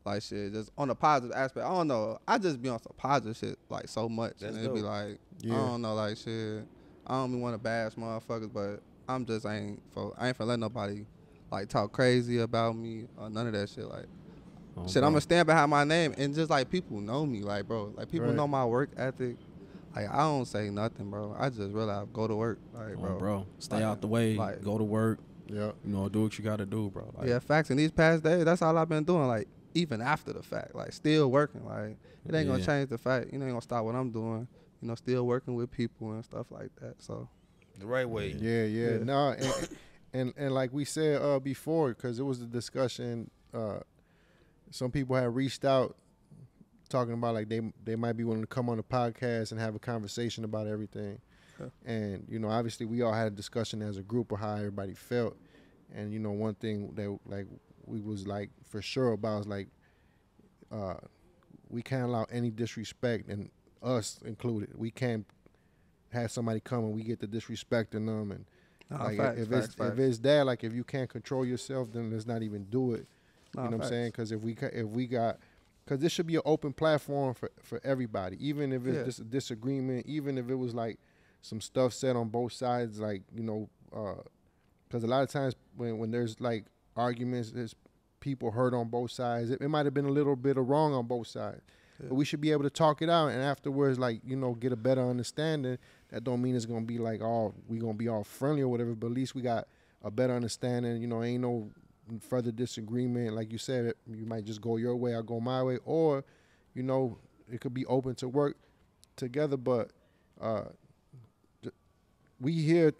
like shit, just on a positive aspect. I don't know. I just be on some positive shit like so much, That's and it be dope. like, Yeah. I don't know, like shit. I don't even want to bash motherfuckers, but I'm just ain't for I ain't for let nobody like talk crazy about me or none of that shit. Like, Oh, shit, bro. I'm gonna stand behind my name and just like people know me, like bro, like people Right. know my work ethic. Like I don't say nothing, bro. I just really I go to work, like Oh, bro. bro. Stay Like- out the way. like- go to work. Yeah. You know, do what you gotta do, bro. Like, yeah, facts. In these past days, that's all I've been doing. Like even after the fact, like still working. Like it ain't gonna change the fact. You know, ain't gonna stop what I'm doing. You know, still working with people and stuff like that. So the right way. Yeah, yeah. Yeah. No, and, and and like we said uh, before, because it was a discussion. Uh, some people had reached out, talking about like they they might be willing to come on the podcast and have a conversation about everything. Yeah. And you know, obviously, we all had a discussion as a group of how everybody felt. And you know, one thing that like we was like for sure about is like, uh, we can't allow any disrespect, and us included. We can't have somebody come and we get the disrespecting them and Nah, like facts, if facts, it's facts. if it's that like if you can't control yourself then let's not even do it Nah, you know what i'm saying because if we ca- if we got because this should be an open platform for for everybody even if it's Yeah. just a disagreement even if it was like some stuff said on both sides like you know because a lot of times when when there's like arguments there's people hurt on both sides. It, it might have been a little bit of wrong on both sides. But we should be able to talk it out and afterwards like you know get a better understanding. That don't mean it's gonna be like all we gonna be all friendly or whatever but at least we got a better understanding. You know ain't no further disagreement. Like you said you might just go your way i go my way. Or you know it could be open to work together but uh we here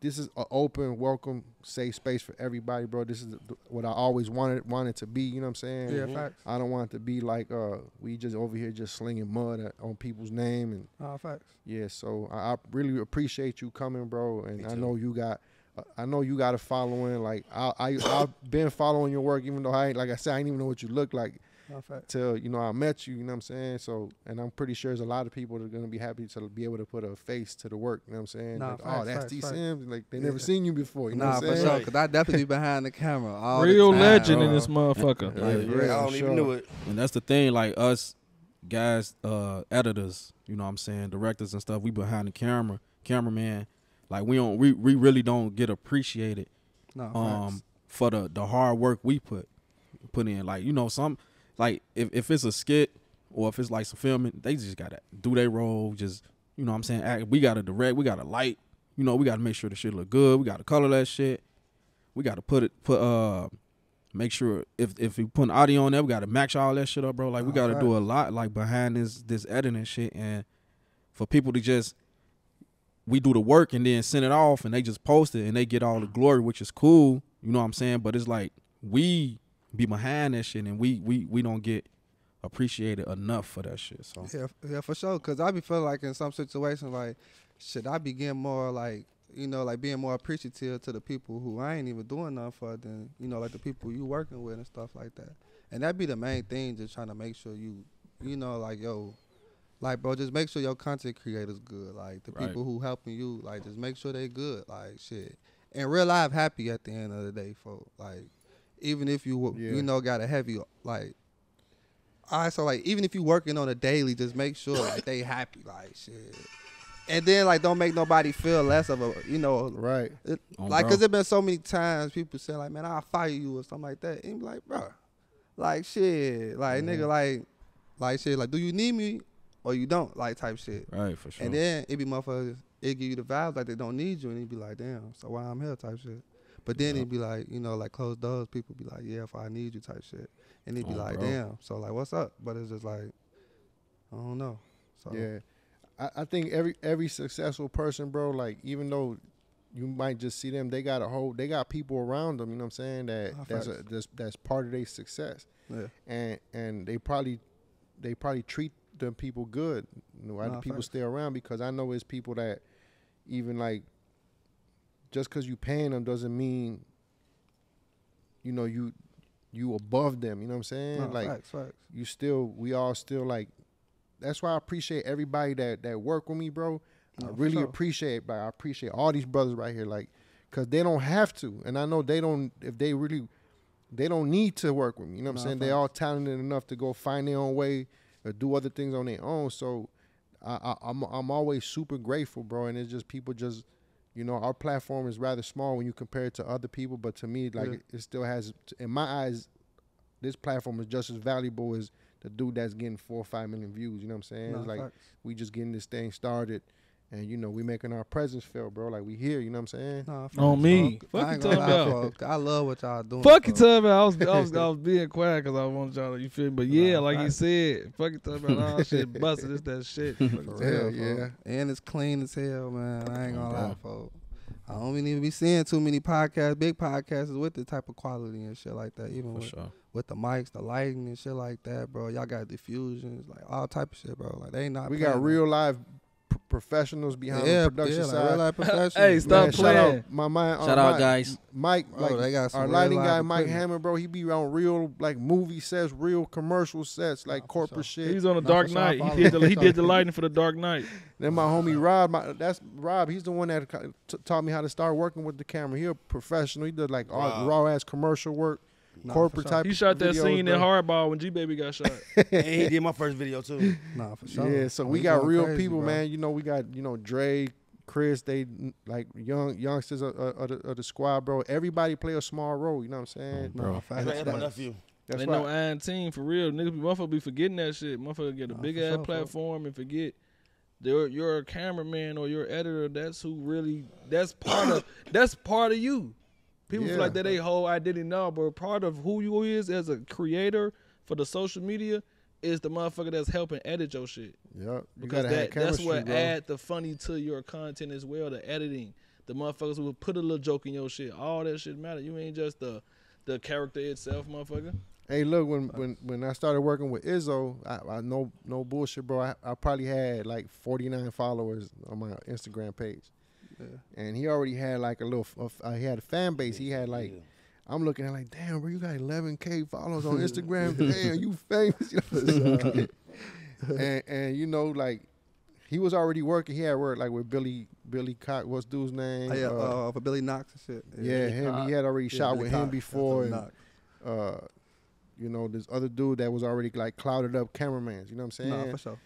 this is an open welcome safe space for everybody bro this is what i always wanted wanted to be you know what i'm saying yeah, facts. I don't want it to be like uh we just over here just slinging mud at, on people's name and Nah, facts. yeah. So I, I really appreciate you coming, bro. And Me I know you got, uh, I know you got a following. Like I I I've been following your work, even though I ain't like I said I didn't even know what you look like. No, fact. till you know I met you. You know what I'm saying? So, and I'm pretty sure there's a lot of people that are gonna be happy to be able to put a face to the work. You know what I'm saying? Nah, like, oh, that's facts, T Sims. Like they never Yeah. seen you before. You know nah, what I'm for saying? sure. Cause I definitely be [LAUGHS] behind the camera. All Real the time, legend in this motherfucker. Like, yeah, I don't even sure. know it. And that's the thing, like us guys, uh, editors, you know what I'm saying, directors and stuff, we behind the camera, cameraman, like we don't we, we really don't get appreciated No, um facts. for the the hard work we put put in. Like, you know, some like if, if it's a skit or if it's like some filming, they just gotta do their role, just you know what I'm saying, act, we gotta direct, we gotta light, you know, we gotta make sure the shit look good, we gotta color that shit. We gotta put it put uh make sure if if we put audio on there, we gotta match all that shit up, bro. Like we Nah, gotta do a lot like behind this this editing shit and for people to just we do the work and then send it off and they just post it and they get all the glory, which is cool. You know what I'm saying? But it's like we be behind that shit and we we we don't get appreciated enough for that shit. So Yeah, yeah, for sure. Cause I be feeling like in some situations, like, should I be getting more like, you know, like being more appreciative to the people who I ain't even doing nothing for than, you know, like the people you working with and stuff like that. And that be the main thing, just trying to make sure you, you know, like yo, like bro, just make sure your content creators good. Like the Right. people who helping you, like just make sure they good. Like shit, and real life happy at the end of the day, for like, even if you Yeah. you know got a heavy like I so like even if you working on a daily, just make sure like they happy, like shit. And then like don't make nobody feel less of a you know Right. it, On like bro. cause it been so many times people say like man I'll fire you or something like that. And be like bro, like shit, like Mm-hmm. nigga like like shit like do you need me or you don't like type shit. right for sure. And then it be motherfuckers it give you the vibes like they don't need you and it be like damn so why I'm here type shit. But then it'd be like you know like closed doors people be like yeah if I need you type shit and it'd be Oh, like bro. damn so like what's up but it's just like I don't know. So Yeah, I, I think every every successful person, bro, like even though you might just see them, they got a whole, they got people around them. You know what I'm saying? That Ah, that's a, that's that's part of their success, yeah. and and they probably they probably treat them people good. You know, why do people stay around? Because I know it's people that even like just because you paying them doesn't mean you know you you above them. You know what I'm saying? Nah, like facts, facts. you still we all still like that's why I appreciate everybody that that work with me, bro. No, I really sure. appreciate but I appreciate all these brothers right here like cuz they don't have to and I know they don't if they really they don't need to work with me. You know what I'm Nah, saying? They all talented enough to go find their own way or do other things on their own. So I, I I'm I'm always super grateful, bro, and it's just people just you know, our platform is rather small when you compare it to other people, but to me, like Yeah. it, it still has, in my eyes, this platform is just as valuable as the dude that's getting four or five million views. You know what I'm saying? It's like facts. we just getting this thing started, and you know we making our presence felt, bro. Like we here. You know what I'm saying? Nah, On me. bro. Fuck you talking about. I love what y'all doing. Fuck you talking about. I was, I was, I was [LAUGHS] being quiet because I wanted y'all to, you feel me? But yeah, Nah, like you said, fuck you talking about all shit busted. It's that shit. [LAUGHS] For Yeah, real, yeah. yeah. And it's clean as hell, man. I ain't gonna lie, folks. I don't even be seeing too many podcasts, big podcasts with this type of quality and shit like that. Even for with, sure. with the mics, the lighting and shit like that, bro. Y'all got diffusions, like all type of shit, bro. Like they ain't not. we got playing, real live p- professionals behind yeah, the production yeah, like side. real life [LAUGHS] professionals. Hey, stop Man, shout playing. out my man. uh, Shout out Mike- guys. Mike, Bro, like they got some our lighting live guy, Mike equipment. Hammer, bro. He be on real like movie sets, real commercial sets, like Nah, for corporate sure. shit. He was on the Nah, Dark for sure, Knight. He did the he did the lighting for the Dark Knight. [LAUGHS] Then my homie Rob, my, that's Rob. He's the one that t- taught me how to start working with the camera. He a professional. He did like all raw ass commercial work, Nah, corporate sure. type. He shot that videos, scene bro. in Hardball when G Baby got shot. [LAUGHS] and he did my first video too. Nah, for sure. Yeah, so Oh, we got real crazy, people, bro. man. You know, we got you know Dre, Chris. They like young youngsters of, of, of, the, of the squad, bro. Everybody play a small role. You know what I'm saying? Mm-hmm. Nah, Bro. facts, That's, right, that's my facts. nephew. That's Ain't why. no iron team for real. Niggas, be- motherfucker be forgetting that shit. Motherfucker get a Nah, big ass sure, bro. platform and forget you're you're a cameraman or you're editor. That's who really. That's part of. That's part of you. People feel like that they whole identity now, but part of who you is as a creator for the social media is the motherfucker that's helping edit your shit. Yep. Because that, that's what bro. add the funny to your content as well. The editing, the motherfuckers who will put a little joke in your shit. All that shit matter. You ain't just the the character itself, motherfucker. Hey, look, when when when I started working with Izzo, I, I no no bullshit, bro. I, I probably had like 49 followers on my Instagram page, Yeah. And he already had like a little. f- Uh, he had a fan base. He had like I'm looking at like, damn, bro, you got 11k followers on [LAUGHS] Instagram. damn, you famous. [LAUGHS] You know? [LAUGHS] and and you know, like he was already working. He had work like with Billy Billy Cox. What's dude's name? Oh, yeah, Uh, uh, for Billy Knox and shit. yeah, him. He had already Yeah, shot Billy with him before, and uh, you know, this other dude that was already like clouded up cameramans. You know what I'm saying? Nah, for sure.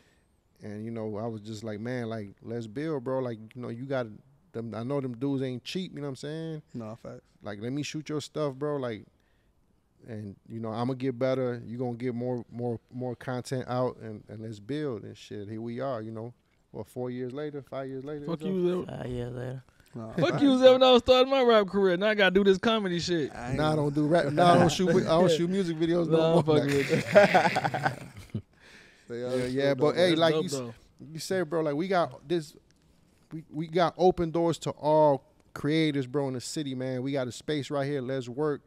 And you know, I was just like, man, like let's build, bro. Like you know, you got them. I know them dudes ain't cheap. You know what I'm saying? No, facts. Like let me shoot your stuff, bro. Like, and you know, I'm gonna get better. You gonna get more, more, more content out, and and let's build and shit. Here we are. You know, what four years later, five years later. Fuck or something? you, Five years later. No, Fuck facts. you, Zeb. When I was starting my rap career, now I gotta do this comedy shit. I ain't Nah, I don't do rap. Nah, I don't [LAUGHS] shoot. I don't shoot music videos Nah, no I'm more. fucking with you. [LAUGHS] Yeah, yeah, but hey, like you, s- though. you said, bro, like we got this, we we got open doors to all creators, bro, in the city, man. We got a space right here. Let's work.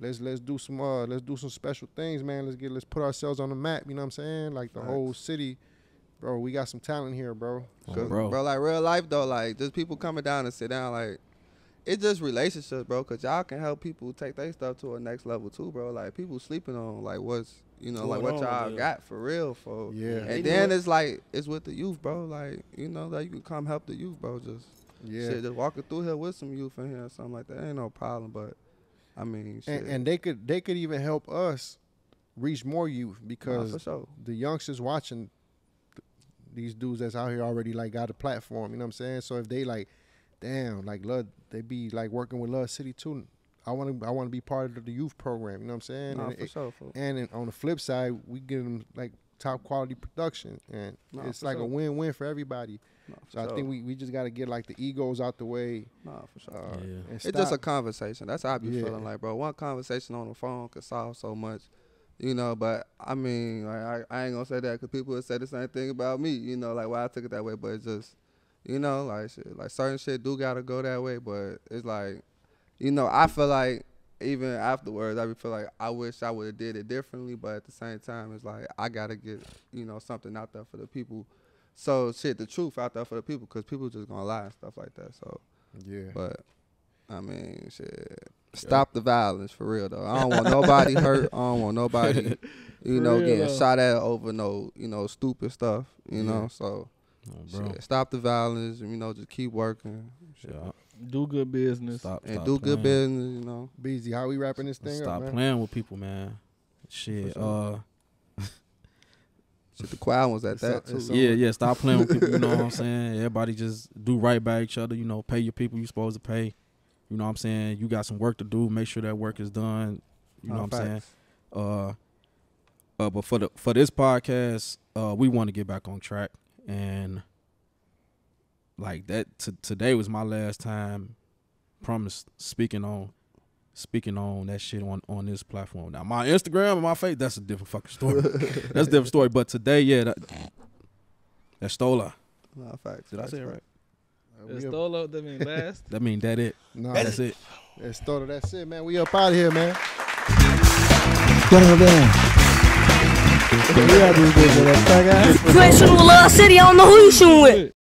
Let's let's do some uh let's do some special things, man. Let's get let's put ourselves on the map. You know what I'm saying? Like the whole city, bro. We got some talent here, bro. Cause, bro. bro. like real life though, like just people coming down and sit down, like it's just relationships, bro. Cause y'all can help people take their stuff to a next level too, bro. Like people sleeping on like what's you know like what on, y'all yeah. got for real, for Yeah. And then it's like it's with the youth, bro. Like you know like you can come help the youth, bro. Just Yeah. shit, just walking through here with some youth in here or something like that ain't no problem. But I mean, shit. and, and they could they could even help us reach more youth because for sure. the youngsters watching th- these dudes that's out here already like got a platform. You know what I'm saying? So if they like, damn, like love, they be like working with Luv City too. I want to I want to be part of the youth program. You know what I'm saying? Nah, and for it- sure. For, and then on the flip side, we give them like top quality production, and Nah, it's like sure. a win win for everybody. nah, for So I think we, we just got to get like the egos out the way. nah, for sure. Uh, Yeah. and It's just a conversation. That's how I be Yeah. feeling like, bro. One conversation on the phone could solve so much, you know. But I mean, like, I, I ain't gonna say that because people would say the same thing about me, you know, like why I took it that way. But it's just, you know, like shit, like certain shit do gotta go that way. But it's like, you know, I feel like even afterwards, I feel like I wish I would have did it differently. But at the same time, it's like I gotta get, you know, something out there for the people. So shit, the truth out there for the people, cause people just gonna lie and stuff like that. So. yeah. But I mean, shit. Stop the violence for real though. I don't want nobody hurt. I don't want nobody, [LAUGHS] you know, real, getting shot at over no, you know, stupid stuff. You Yeah. know, so Oh, bro. shit, stop the violence. and, You know, just keep working Yeah. Do good business. Stop, and stop do good business. You know, Beezy, how we wrapping this thing Stop up, man? playing with people, man. Shit. Uh, shit. The quiet ones at It's that a- too. it's yeah, yeah. Stop playing with people. You know what I'm [LAUGHS] saying? Everybody just do right by each other. You know, pay your people you supposed to pay. You know what I'm saying? You got some work to do. Make sure that work is done. You know Nah, what I'm saying? Uh, uh, but for the for this podcast, uh, we want to get back on track, and like that. T- today was my last time. Promise speaking on speaking on that shit on on this platform. Now my Instagram and my face, that's a different fucking story. [LAUGHS] that's a different story. But today, yeah, that that Stola. Nah, facts. Did I say it right? We It's up- That mean [LAUGHS] last. That mean that it. Nah, That's it. That's Stola. That's it, man. We up out of here, man. You ain't shooting with Luv City, I don't know who you shooting with.